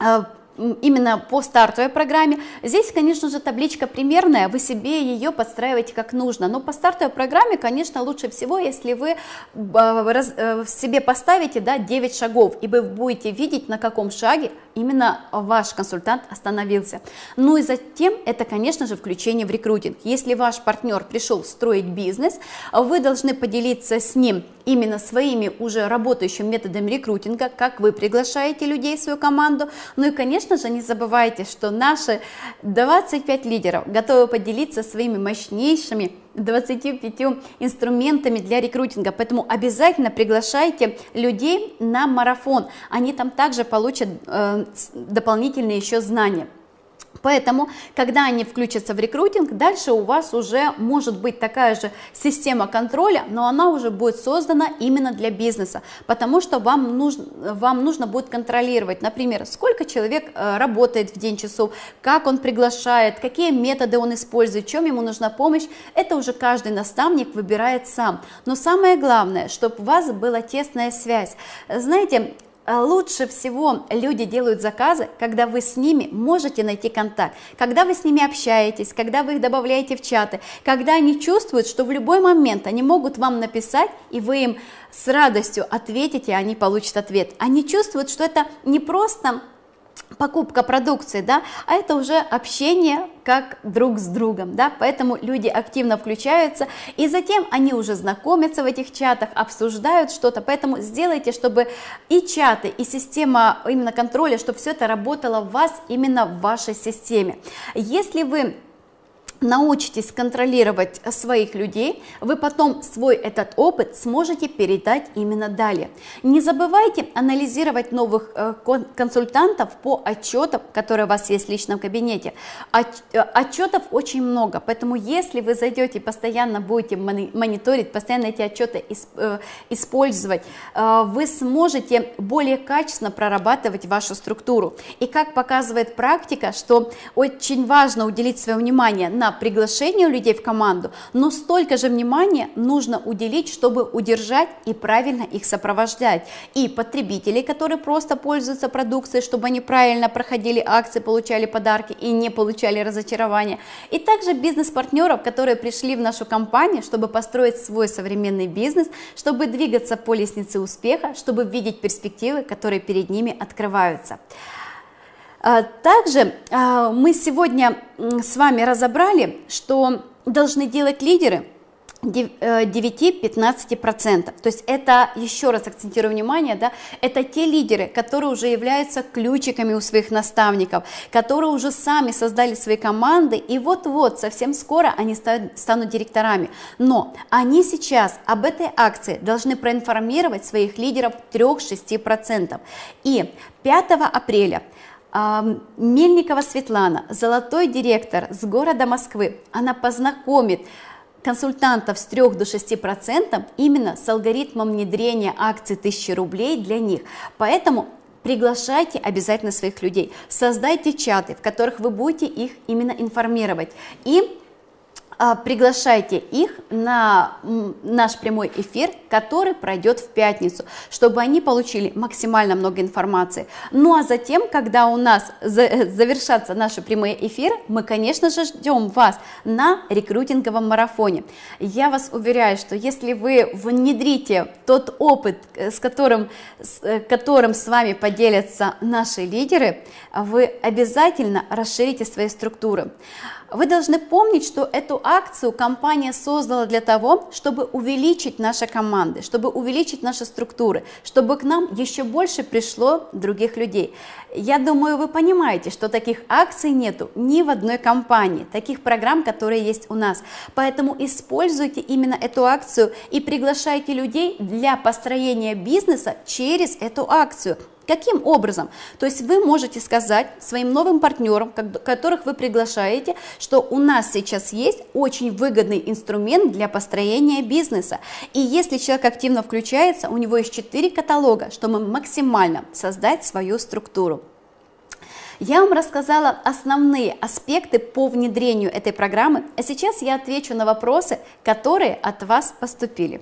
э, именно по стартовой программе. Здесь, конечно же, табличка примерная, вы себе ее подстраиваете как нужно. Но по стартовой программе, конечно, лучше всего, если вы э, э, себе поставите да, 9 шагов, и вы будете видеть, на каком шаге именно ваш консультант остановился. Ну и затем это, конечно же, включение в рекрутинг. Если ваш партнер пришел строить бизнес, вы должны поделиться с ним именно своими уже работающими методами рекрутинга, как вы приглашаете людей в свою команду. Ну и, конечно же, не забывайте, что наши 25 лидеров готовы поделиться своими мощнейшими 25 инструментами для рекрутинга, поэтому обязательно приглашайте людей на марафон, они там также получат э, дополнительные еще знания. Поэтому, когда они включатся в рекрутинг, дальше у вас уже может быть такая же система контроля, но она уже будет создана именно для бизнеса, потому что вам нужно, вам нужно будет контролировать, например, сколько человек э, работает в день часов, как он приглашает, какие методы он использует, чем ему нужна помощь, это уже каждый наставник выбирает сам. Но самое главное, чтобы у вас была тесная связь. Знаете, лучше всего люди делают заказы, когда вы с ними можете найти контакт, когда вы с ними общаетесь, когда вы их добавляете в чаты, когда они чувствуют, что в любой момент они могут вам написать, и вы им с радостью ответите, и они получат ответ. Они чувствуют, что это не просто покупка продукции, да, а это уже общение как друг с другом, да, поэтому люди активно включаются, и затем они уже знакомятся в этих чатах, обсуждают что-то, поэтому сделайте, чтобы и чаты, и система именно контроля, чтобы все это работало в вас, именно в вашей системе. Если вы научитесь контролировать своих людей, вы потом свой этот опыт сможете передать именно далее. Не забывайте анализировать новых э, консультантов по отчетам, которые у вас есть в личном кабинете. Э, отчетов очень много, поэтому если вы зайдете постоянно будете мониторить, постоянно эти отчеты э, использовать, вы сможете более качественно прорабатывать вашу структуру. И как показывает практика, что очень важно уделить свое внимание на приглашению людей в команду, но столько же внимания нужно уделить, чтобы удержать и правильно их сопровождать. И потребителей, которые просто пользуются продукцией, чтобы они правильно проходили акции, получали подарки и не получали разочарования. И также бизнес-партнеров, которые пришли в нашу компанию, чтобы построить свой современный бизнес, чтобы двигаться по лестнице успеха, чтобы видеть перспективы, которые перед ними открываются. А, также а, мы сегодня с вами разобрали, что должны делать лидеры 9-15%. Э, То есть это, еще раз акцентирую внимание, да, это те лидеры, которые уже являются ключиками у своих наставников, которые уже сами создали свои команды, и вот-вот, совсем скоро они станут директорами. Но они сейчас об этой акции должны проинформировать своих лидеров 3-6%. И 5 апреля Мельникова Светлана, золотой директор с города Москвы, она познакомит консультантов с 3 до 6 процентов именно с алгоритмом внедрения акций 1000 рублей для них. Поэтому приглашайте обязательно своих людей, создайте чаты, в которых вы будете их именно информировать. И приглашайте их на наш прямой эфир, который пройдет в пятницу, чтобы они получили максимально много информации. Ну а затем, когда у нас *laughs* завершатся наши прямые эфиры, мы, конечно же, ждем вас на рекрутинговом марафоне. Я вас уверяю, что если вы внедрите тот опыт, э, с которым, с э, которым с вами поделятся наши лидеры, вы обязательно расширите свои структуры. Вы должны помнить, что эту акцию компания создала для того, чтобы увеличить наши команды, чтобы увеличить наши структуры, чтобы к нам еще больше пришло других людей. Я думаю, вы понимаете, что таких акций нету ни в одной компании, таких программ, которые есть у нас. Поэтому используйте именно эту акцию и приглашайте людей для построения бизнеса через эту акцию. Каким образом? То есть вы можете сказать своим новым партнерам, которых вы приглашаете, что у нас сейчас есть очень выгодный инструмент для построения бизнеса. И если человек активно включается, у него есть 4 каталога, чтобы максимально создать свою структуру. Я вам рассказала основные аспекты по внедрению этой программы, а сейчас я отвечу на вопросы, которые от вас поступили.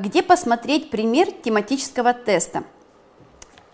Где посмотреть пример тематического теста.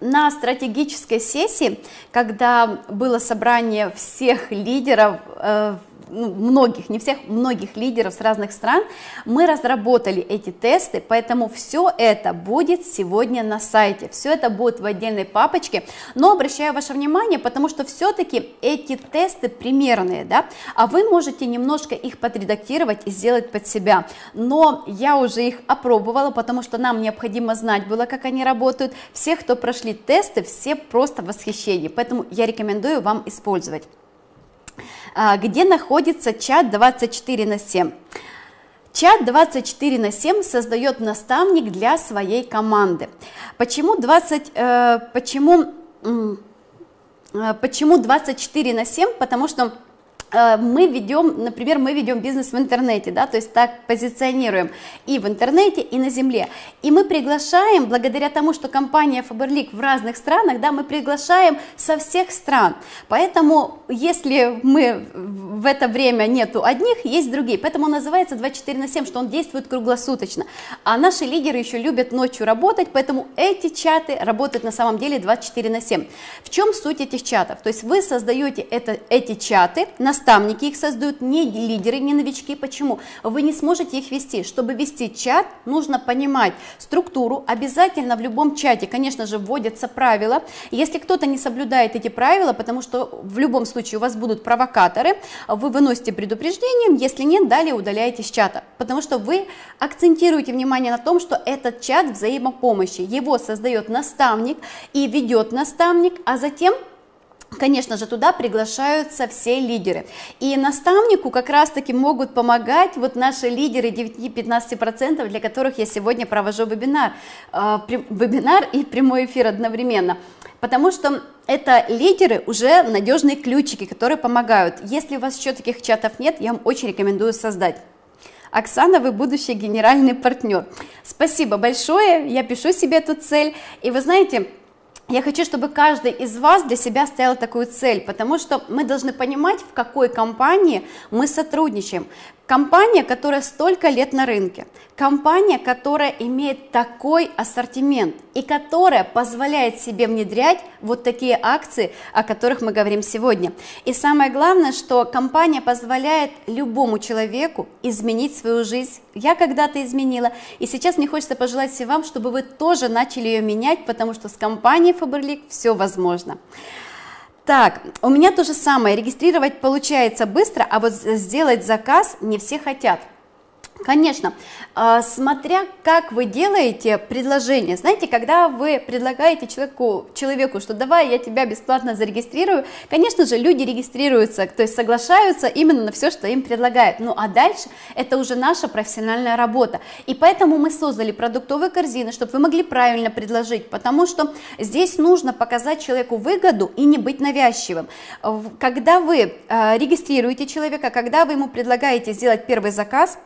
На стратегической сессии, когда было собрание всех лидеров э, ну, многих, не всех, многих лидеров с разных стран, мы разработали эти тесты, поэтому все это будет сегодня на сайте, все это будет в отдельной папочке, но обращаю ваше внимание, потому что все-таки эти тесты примерные, да, а вы можете немножко их подредактировать и сделать под себя, но я уже их опробовала, потому что нам необходимо знать было, как они работают, все, кто прошли тесты, все просто в восхищении, поэтому я рекомендую вам использовать. А, где находится чат 24 на 7. Чат 24 на 7 создает наставник для своей команды. Почему 20, э, почему, э, почему 24 на 7? Потому что мы ведем, например, мы ведем бизнес в интернете, да, то есть так позиционируем и в интернете, и на земле. И мы приглашаем, благодаря тому, что компания Faberlic в разных странах, да, мы приглашаем со всех стран. Поэтому, если мы в это время нету одних, есть другие. Поэтому он называется 24 на 7, что он действует круглосуточно. А наши лидеры еще любят ночью работать, поэтому эти чаты работают на самом деле 24 на 7. В чем суть этих чатов? То есть вы создаете это, эти чаты на наставники их создают, не лидеры, не новички. Почему? Вы не сможете их вести. Чтобы вести чат, нужно понимать структуру. Обязательно в любом чате, конечно же, вводятся правила. Если кто-то не соблюдает эти правила, потому что в любом случае у вас будут провокаторы, вы выносите предупреждение, если нет, далее удаляете с чата. Потому что вы акцентируете внимание на том, что этот чат взаимопомощи. Его создает наставник и ведет наставник, а затем Конечно же, туда приглашаются все лидеры. И наставнику как раз-таки могут помогать вот наши лидеры 9-15%, для которых я сегодня провожу вебинар, э, вебинар и прямой эфир одновременно. Потому что это лидеры уже надежные ключики, которые помогают. Если у вас еще таких чатов нет, я вам очень рекомендую создать. Оксана, вы будущий генеральный партнер. Спасибо большое, я пишу себе эту цель. И вы знаете, я хочу, чтобы каждый из вас для себя ставил такую цель, потому что мы должны понимать, в какой компании мы сотрудничаем. Компания, которая столько лет на рынке, компания, которая имеет такой ассортимент и которая позволяет себе внедрять вот такие акции, о которых мы говорим сегодня. И самое главное, что компания позволяет любому человеку изменить свою жизнь. Я когда-то изменила, и сейчас мне хочется пожелать всем вам, чтобы вы тоже начали ее менять, потому что с компанией Faberlic все возможно. Так, у меня то же самое, регистрировать получается быстро, а вот сделать заказ не все хотят. Конечно, а, смотря как вы делаете предложение. Знаете, когда вы предлагаете человеку, человеку, что давай я тебя бесплатно зарегистрирую, конечно же, люди регистрируются, то есть соглашаются именно на все, что им предлагают. Ну а дальше это уже наша профессиональная работа. И поэтому мы создали продуктовые корзины, чтобы вы могли правильно предложить, потому что здесь нужно показать человеку выгоду и не быть навязчивым. Когда вы а, регистрируете человека, когда вы ему предлагаете сделать первый заказ,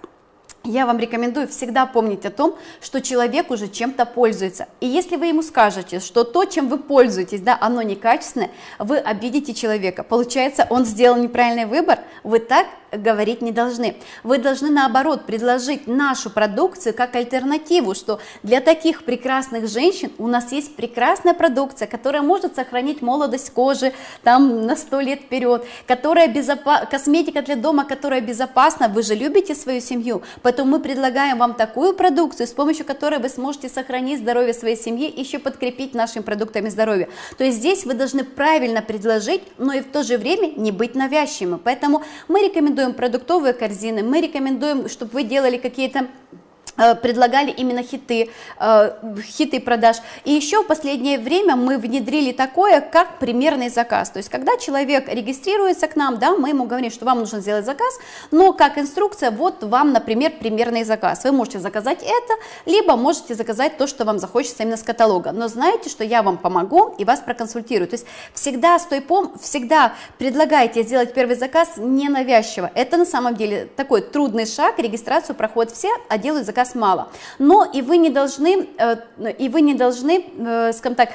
я вам рекомендую всегда помнить о том, что человек уже чем-то пользуется. И если вы ему скажете, что то, чем вы пользуетесь, да, оно некачественное, вы обидите человека. Получается, он сделал неправильный выбор, вы так говорить не должны. Вы должны наоборот предложить нашу продукцию как альтернативу, что для таких прекрасных женщин у нас есть прекрасная продукция, которая может сохранить молодость кожи там на сто лет вперед, которая безопа... косметика для дома, которая безопасна. Вы же любите свою семью, поэтому мы предлагаем вам такую продукцию, с помощью которой вы сможете сохранить здоровье своей семьи и еще подкрепить нашими продуктами здоровья. То есть здесь вы должны правильно предложить, но и в то же время не быть навязчивыми. Поэтому мы рекомендуем продуктовые корзины, мы рекомендуем, чтобы вы делали какие-то предлагали именно хиты, э, хиты продаж. И еще в последнее время мы внедрили такое, как примерный заказ. То есть, когда человек регистрируется к нам, да, мы ему говорим, что вам нужно сделать заказ, но как инструкция, вот вам, например, примерный заказ. Вы можете заказать это, либо можете заказать то, что вам захочется именно с каталога. Но знаете, что я вам помогу и вас проконсультирую. То есть, всегда с той пом, всегда предлагайте сделать первый заказ ненавязчиво. Это на самом деле такой трудный шаг, регистрацию проходят все, а делают заказ мало. Но и вы не должны, э, и вы не должны, э, скажем так,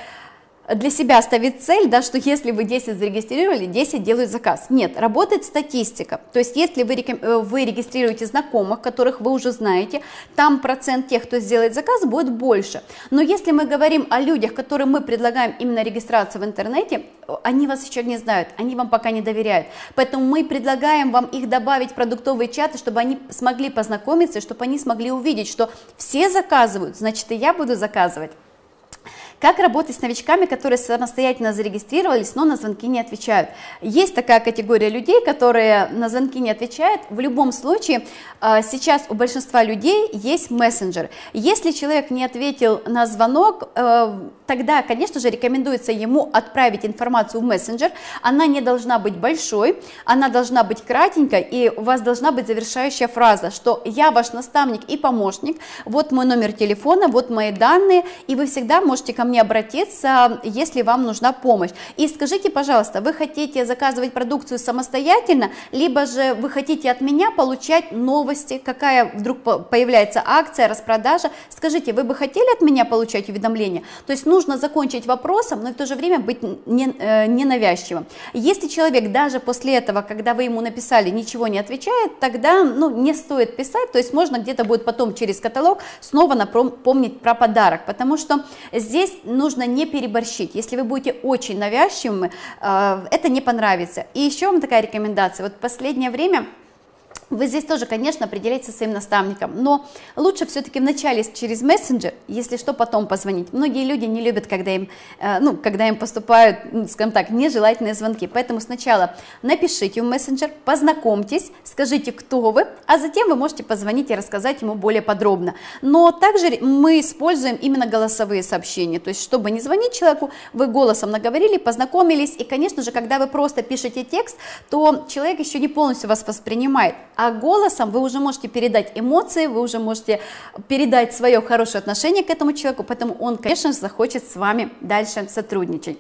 для себя ставить цель, да, что если вы 10 зарегистрировали, 10 делают заказ. Нет, работает статистика. То есть если вы, э, вы регистрируете знакомых, которых вы уже знаете, там процент тех, кто сделает заказ, будет больше. Но если мы говорим о людях, которым мы предлагаем именно регистрацию в интернете, они вас еще не знают, они вам пока не доверяют. Поэтому мы предлагаем вам их добавить в продуктовые чаты, чтобы они смогли познакомиться, чтобы они смогли увидеть, что все заказывают, значит и я буду заказывать. Как работать с новичками, которые самостоятельно зарегистрировались, но на звонки не отвечают? Есть такая категория людей, которые на звонки не отвечают. В любом случае, а, сейчас у большинства людей есть мессенджер. Если человек не ответил на звонок, э, тогда, конечно же, рекомендуется ему отправить информацию в мессенджер. Она не должна быть большой, она должна быть кратенькой, и у вас должна быть завершающая фраза, что я ваш наставник и помощник, вот мой номер телефона, вот мои данные, и вы всегда можете ко мне обратиться, если вам нужна помощь. И скажите, пожалуйста, вы хотите заказывать продукцию самостоятельно, либо же вы хотите от меня получать новости, какая вдруг появляется акция, распродажа. Скажите, вы бы хотели от меня получать уведомления? То есть нужно закончить вопросом, но в то же время быть не, э, ненавязчивым. Если человек даже после этого, когда вы ему написали, ничего не отвечает, тогда ну, не стоит писать, то есть можно где-то будет потом через каталог снова напомнить про подарок, потому что здесь нужно не переборщить. Если вы будете очень навязчивыми, э, это не понравится. И еще вам такая рекомендация. Вот в последнее время вы здесь тоже, конечно, определяйтесь со своим наставником, но лучше все-таки вначале через мессенджер, если что, потом позвонить. Многие люди не любят, когда им, э, ну, когда им поступают, скажем так, нежелательные звонки, поэтому сначала напишите в мессенджер, познакомьтесь, скажите, кто вы, а затем вы можете позвонить и рассказать ему более подробно. Но также мы используем именно голосовые сообщения, то есть, чтобы не звонить человеку, вы голосом наговорили, познакомились, и, конечно же, когда вы просто пишете текст, то человек еще не полностью вас воспринимает а голосом вы уже можете передать эмоции, вы уже можете передать свое хорошее отношение к этому человеку, поэтому он, конечно захочет с вами дальше сотрудничать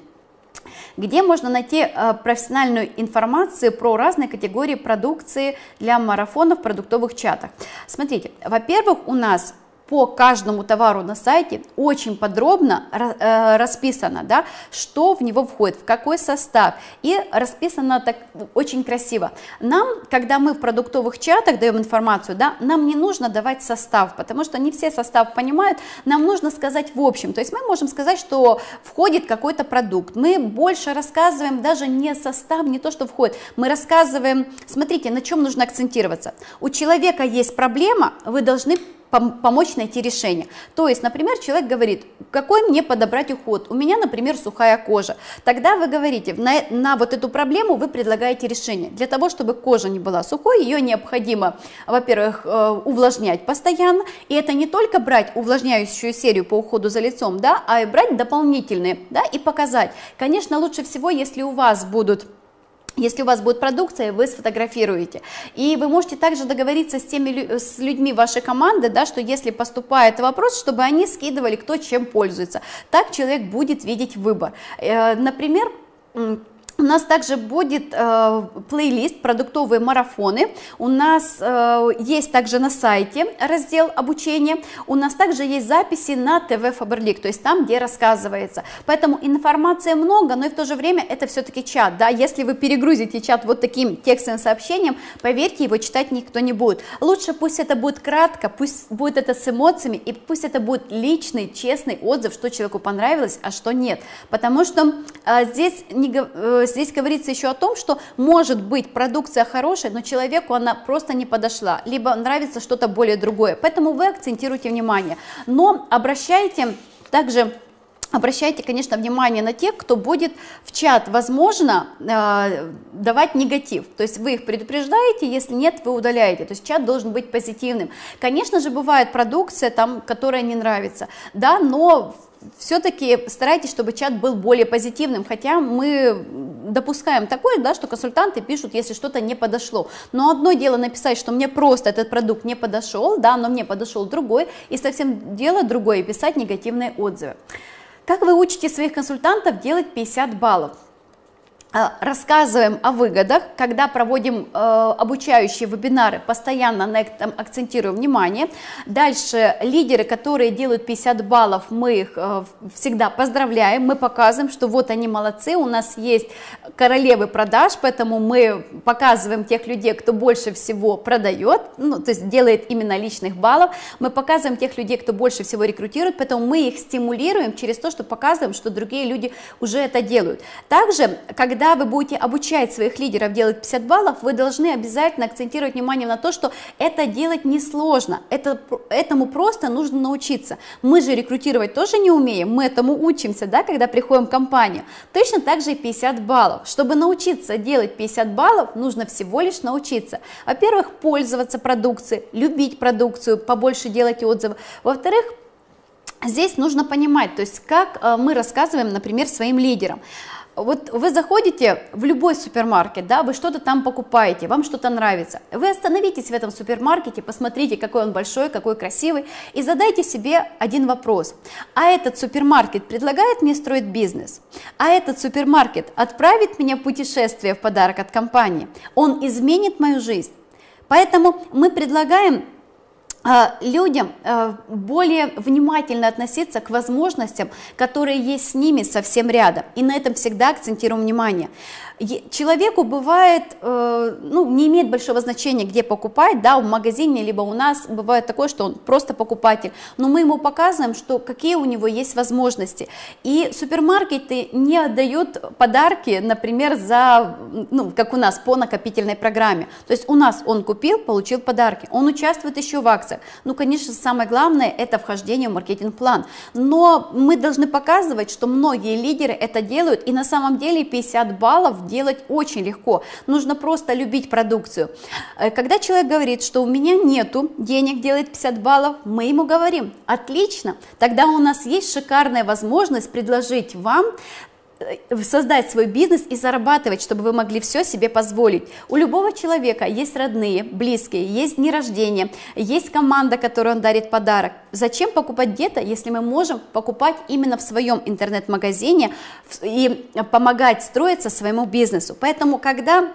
где можно найти э, профессиональную информацию про разные категории продукции для марафонов в продуктовых чатах. Смотрите, во-первых, у нас по каждому товару на сайте очень подробно э, расписано, да, что в него входит, в какой состав, и расписано так очень красиво. Нам, когда мы в продуктовых чатах даем информацию, да, нам не нужно давать состав, потому что не все состав понимают, нам нужно сказать в общем, то есть мы можем сказать, что входит какой-то продукт, мы больше рассказываем даже не состав, не то, что входит, мы рассказываем, смотрите, на чем нужно акцентироваться. У человека есть проблема, вы должны помочь найти решение. То есть, например, человек говорит, какой мне подобрать уход? У меня, например, сухая кожа. Тогда вы говорите, на, на вот эту проблему вы предлагаете решение. Для того, чтобы кожа не была сухой, ее необходимо, во-первых, э, увлажнять постоянно. И это не только брать увлажняющую серию по уходу за лицом, да, а и брать дополнительные, да, и показать. Конечно, лучше всего, если у вас будут если у вас будет продукция, вы сфотографируете. И вы можете также договориться с теми с людьми вашей команды, да, что если поступает вопрос, чтобы они скидывали, кто чем пользуется. Так человек будет видеть выбор. Э, например, У нас также будет э, плейлист «Продуктовые марафоны». У нас э, есть также на сайте раздел обучения. У нас также есть записи на ТВ Фаберлик, то есть там, где рассказывается. Поэтому информации много, но и в то же время это все-таки чат. Да? Если вы перегрузите чат вот таким текстовым сообщением, поверьте, его читать никто не будет. Лучше пусть это будет кратко, пусть будет это с эмоциями, и пусть это будет личный, честный отзыв, что человеку понравилось, а что нет. Потому что э, здесь не, э, здесь говорится еще о том, что может быть продукция хорошая, но человеку она просто не подошла, либо нравится что-то более другое. Поэтому вы акцентируйте внимание. Но обращайте также Обращайте, конечно, внимание на тех, кто будет в чат, возможно, э, давать негатив. То есть вы их предупреждаете, если нет, вы удаляете. То есть чат должен быть позитивным. Конечно же, бывает продукция, там, которая не нравится, да, но все-таки старайтесь, чтобы чат был более позитивным, хотя мы допускаем такое, да, что консультанты пишут, если что-то не подошло. Но одно дело написать, что мне просто этот продукт не подошел, да, но мне подошел другой, и совсем дело другое писать негативные отзывы. Как вы учите своих консультантов делать 50 баллов? Э, рассказываем о выгодах, когда проводим э, обучающие вебинары, постоянно на этом акцентируем внимание. Дальше лидеры, которые делают 50 баллов, мы их э, всегда поздравляем, мы показываем, что вот они молодцы, у нас есть королевы продаж, поэтому мы показываем тех людей, кто больше всего продает, ну, то есть делает именно личных баллов, мы показываем тех людей, кто больше всего рекрутирует, поэтому мы их стимулируем через то, что показываем, что другие люди уже это делают. Также, когда когда вы будете обучать своих лидеров делать 50 баллов, вы должны обязательно акцентировать внимание на то, что это делать несложно, это, этому просто нужно научиться. Мы же рекрутировать тоже не умеем, мы этому учимся, да, когда приходим в компанию. Точно так же и 50 баллов. Чтобы научиться делать 50 баллов, нужно всего лишь научиться. Во-первых, пользоваться продукцией, любить продукцию, побольше делать отзывы. Во-вторых, Здесь нужно понимать, то есть как э, мы рассказываем, например, своим лидерам. Вот вы заходите в любой супермаркет, да, вы что-то там покупаете, вам что-то нравится. Вы остановитесь в этом супермаркете, посмотрите, какой он большой, какой красивый, и задайте себе один вопрос. А этот супермаркет предлагает мне строить бизнес? А этот супермаркет отправит меня в путешествие в подарок от компании? Он изменит мою жизнь? Поэтому мы предлагаем людям а, более внимательно относиться к возможностям, которые есть с ними совсем рядом. И на этом всегда акцентируем внимание. Человеку бывает, э, ну, не имеет большого значения, где покупать, да, в магазине, либо у нас бывает такое, что он просто покупатель, но мы ему показываем, что какие у него есть возможности. И супермаркеты не отдают подарки, например, за, ну, как у нас, по накопительной программе. То есть у нас он купил, получил подарки, он участвует еще в акциях. Ну, конечно, самое главное – это вхождение в маркетинг-план. Но мы должны показывать, что многие лидеры это делают, и на самом деле 50 баллов делать очень легко. Нужно просто любить продукцию. Э, когда человек говорит, что у меня нету денег делать 50 баллов, мы ему говорим, отлично, тогда у нас есть шикарная возможность предложить вам создать свой бизнес и зарабатывать, чтобы вы могли все себе позволить. У любого человека есть родные, близкие, есть дни рождения, есть команда, которой он дарит подарок. Зачем покупать где-то, если мы можем покупать именно в своем интернет-магазине и помогать строиться своему бизнесу? Поэтому, когда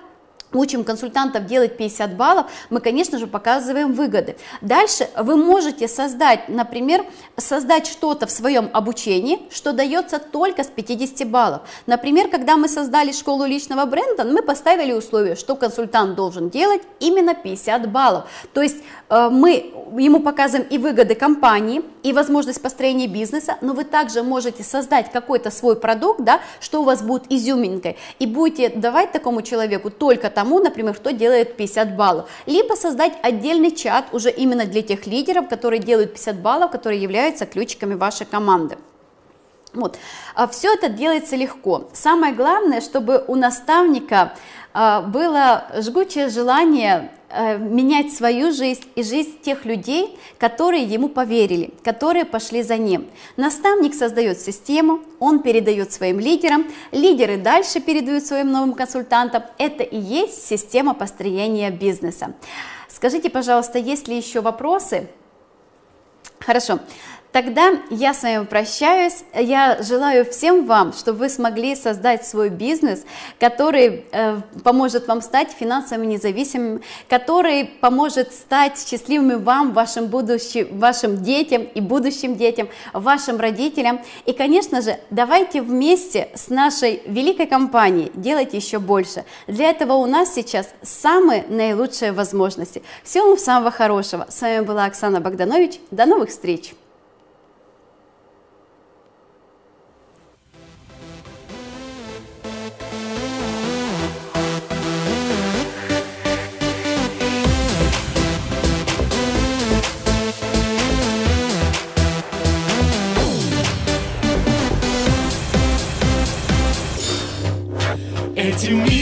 учим консультантов делать 50 баллов, мы, конечно же, показываем выгоды. Дальше вы можете создать, например, создать что-то в своем обучении, что дается только с 50 баллов. Например, когда мы создали школу личного бренда, мы поставили условие, что консультант должен делать именно 50 баллов. То есть э, мы ему показываем и выгоды компании, и возможность построения бизнеса, но вы также можете создать какой-то свой продукт, да, что у вас будет изюминкой, и будете давать такому человеку только тому, например, кто делает 50 баллов, либо создать отдельный чат уже именно для тех лидеров, которые делают 50 баллов, которые являются ключиками вашей команды. Вот. А Все это делается легко. Самое главное, чтобы у наставника а, было жгучее желание менять свою жизнь и жизнь тех людей, которые ему поверили, которые пошли за ним. Наставник создает систему, он передает своим лидерам, лидеры дальше передают своим новым консультантам. Это и есть система построения бизнеса. Скажите, пожалуйста, есть ли еще вопросы? Хорошо. Тогда я с вами прощаюсь. Я желаю всем вам, чтобы вы смогли создать свой бизнес, который э, поможет вам стать финансово независимым, который поможет стать счастливыми вам, вашим будущим, вашим детям и будущим детям, вашим родителям. И, конечно же, давайте вместе с нашей великой компанией делать еще больше. Для этого у нас сейчас самые наилучшие возможности. Всего вам самого хорошего. С вами была Оксана Богданович. До новых встреч! Этим миром правильно